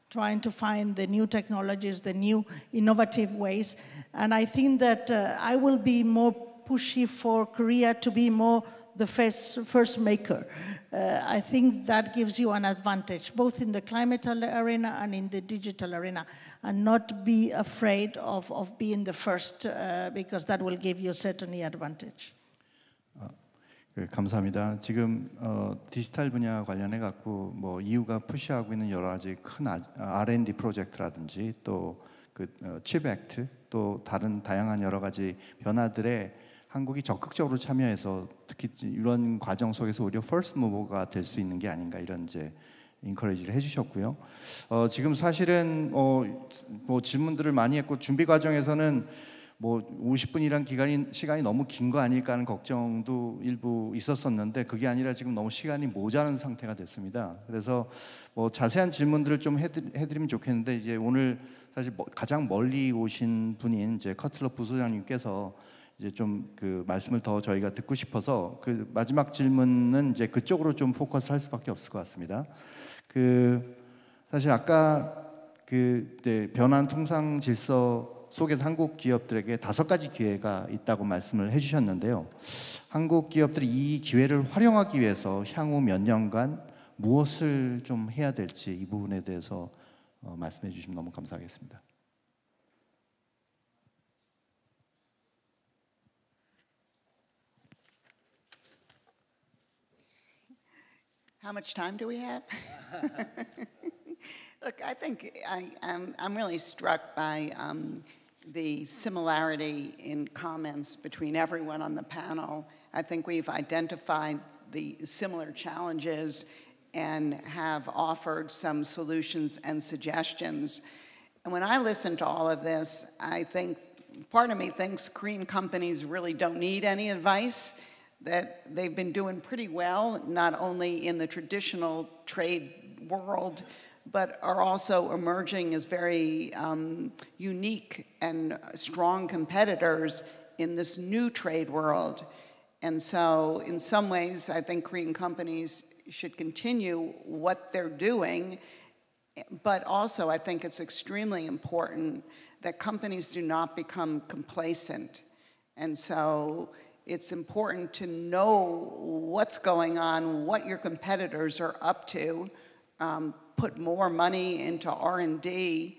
trying to find the new technologies, the new innovative ways. And I think that uh, I will be more pushy for Korea to be more the first, first maker. Uh, I think that gives you an advantage, both in the climate arena and in the digital arena, and not be afraid of, of being the first, uh, because that will give you certainly advantage. 네, 감사합니다. 지금 어, 디지털 분야 관련해 갖고 뭐 EU가 푸시하고 있는 여러 가지 큰 아- R&D 프로젝트라든지 또그 어, 칩 액트 또 다른 다양한 여러 가지 변화들에 한국이 적극적으로 참여해서 특히 이런 과정 속에서 오히려 first mover가 될 수 있는 게 아닌가 이런 이제 encourage를 해주셨고요. 어, 지금 사실은 어, 뭐 질문들을 많이 했고 준비 과정에서는 뭐 50분이란 기간이 시간이 너무 긴 거 아닐까 하는 걱정도 일부 있었었는데 그게 아니라 지금 너무 시간이 모자란 상태가 됐습니다. 그래서 뭐 자세한 질문들을 좀 해드, 해드리면 좋겠는데 이제 오늘 사실 뭐 가장 멀리 오신 분인 이제 커틀러 부소장님께서 이제 좀 그 말씀을 더 저희가 듣고 싶어서 그 마지막 질문은 이제 그쪽으로 좀 포커스 할 수밖에 없을 것 같습니다. 그 사실 아까 그 네, 변환 통상 질서 속에서 한국 기업들에게 다섯 가지 기회가 있다고 말씀을 해주셨는데요. 한국 기업들이 이 기회를 활용하기 위해서 향후 몇 년간 무엇을 좀 해야 될지 이 부분에 대해서 어, 말씀해 주시면 너무 감사하겠습니다. How much time do we have? Look, I think I, am I'm really struck by um, the similarity in comments between everyone on the panel. I think we've identified the similar challenges and have offered some solutions and suggestions. And when I listen to all of this, I think part of me thinks Korean companies really don't need any advice, that they've been doing pretty well, not only in the traditional trade world, but are also emerging as very um, unique and strong competitors in this new trade world. And so, in some ways, I think Korean companies should continue what they're doing, but also I think it's extremely important that companies do not become complacent. And so, it's important to know what's going on, what your competitors are up to, um, put more money into R&D.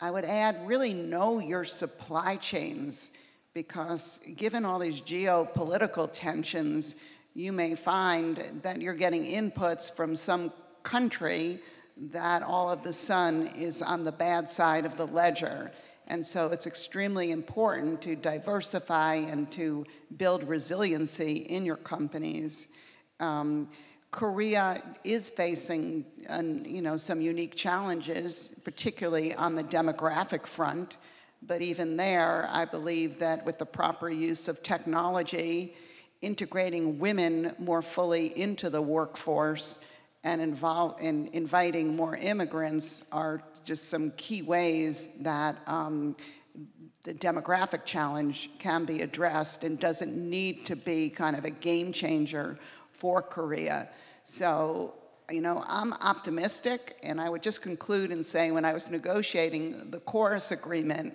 I would add, really know your supply chains because given all these geopolitical tensions, you may find that you're getting inputs from some country that all of the sun is on the bad side of the ledger. And so it's extremely important to diversify and to build resiliency in your companies. Um, Korea is facing, um, you know, some unique challenges, particularly on the demographic front. But even there, I believe that with the proper use of technology, integrating women more fully into the workforce, and involve, in inviting more immigrants are just some key ways that um, the demographic challenge can be addressed and doesn't need to be kind of a game changer for Korea. So, you know, I'm optimistic, and I would just conclude in saying when I was negotiating the chorus agreement,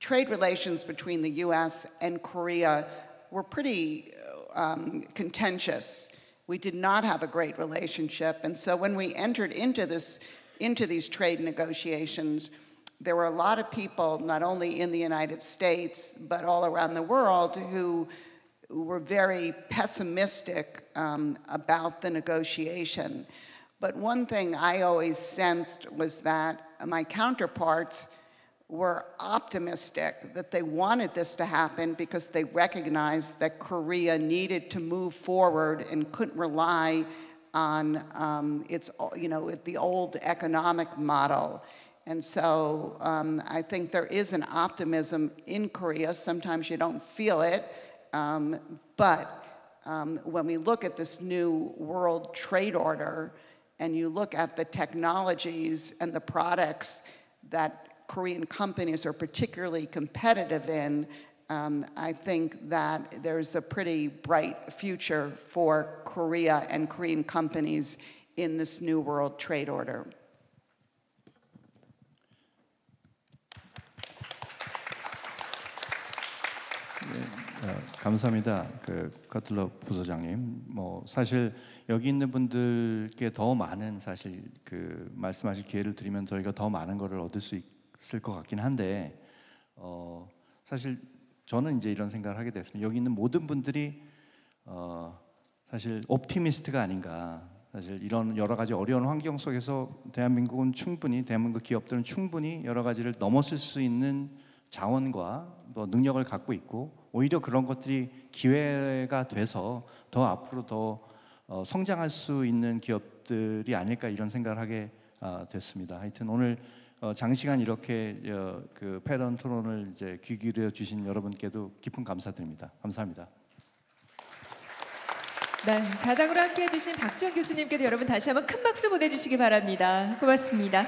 trade relations between the US and Korea were pretty um, contentious. We did not have a great relationship, and so when we entered into this, into these trade negotiations, there were a lot of people, not only in the United States but all around the world, who were very pessimistic um, about the negotiation. But one thing I always sensed was that my counterparts were optimistic that they wanted this to happen because they recognized that Korea needed to move forward and couldn't rely on um, its, you know, the old economic model. And so um, I think there is an optimism in Korea. Sometimes you don't feel it, um, but um, when we look at this new world trade order and you look at the technologies and the products that Korean companies are particularly competitive in, um, I think that there's a pretty bright future for Korea and Korean companies in this new world trade order. 어, 감사합니다. 그 커틀러 부소장님. 뭐 사실 여기 있는 분들께 더 많은 사실 그 말씀하실 기회를 드리면 저희가 더 많은 거를 얻을 수 있을 것 같긴 한데 어 사실 저는 이제 이런 생각을 하게 됐습니다. 여기 있는 모든 분들이 어 사실 옵티미스트가 아닌가. 사실 이런 여러 가지 어려운 환경 속에서 대한민국은 충분히 대한민국 기업들은 충분히 여러 가지를 넘어설 수 있는 자원과 뭐 능력을 갖고 있고 오히려 그런 것들이 기회가 돼서 더 앞으로 더 어, 성장할 수 있는 기업들이 아닐까 이런 생각을 하게 아, 됐습니다. 하여튼 오늘 어, 장시간 이렇게 어, 그 패런 토론을 이제 귀 기울여 주신 여러분께도 깊은 감사드립니다. 감사합니다. 네, 자장으로 함께 해주신 박지원 교수님께도 여러분 다시 한번 큰 박수 보내주시기 바랍니다. 고맙습니다.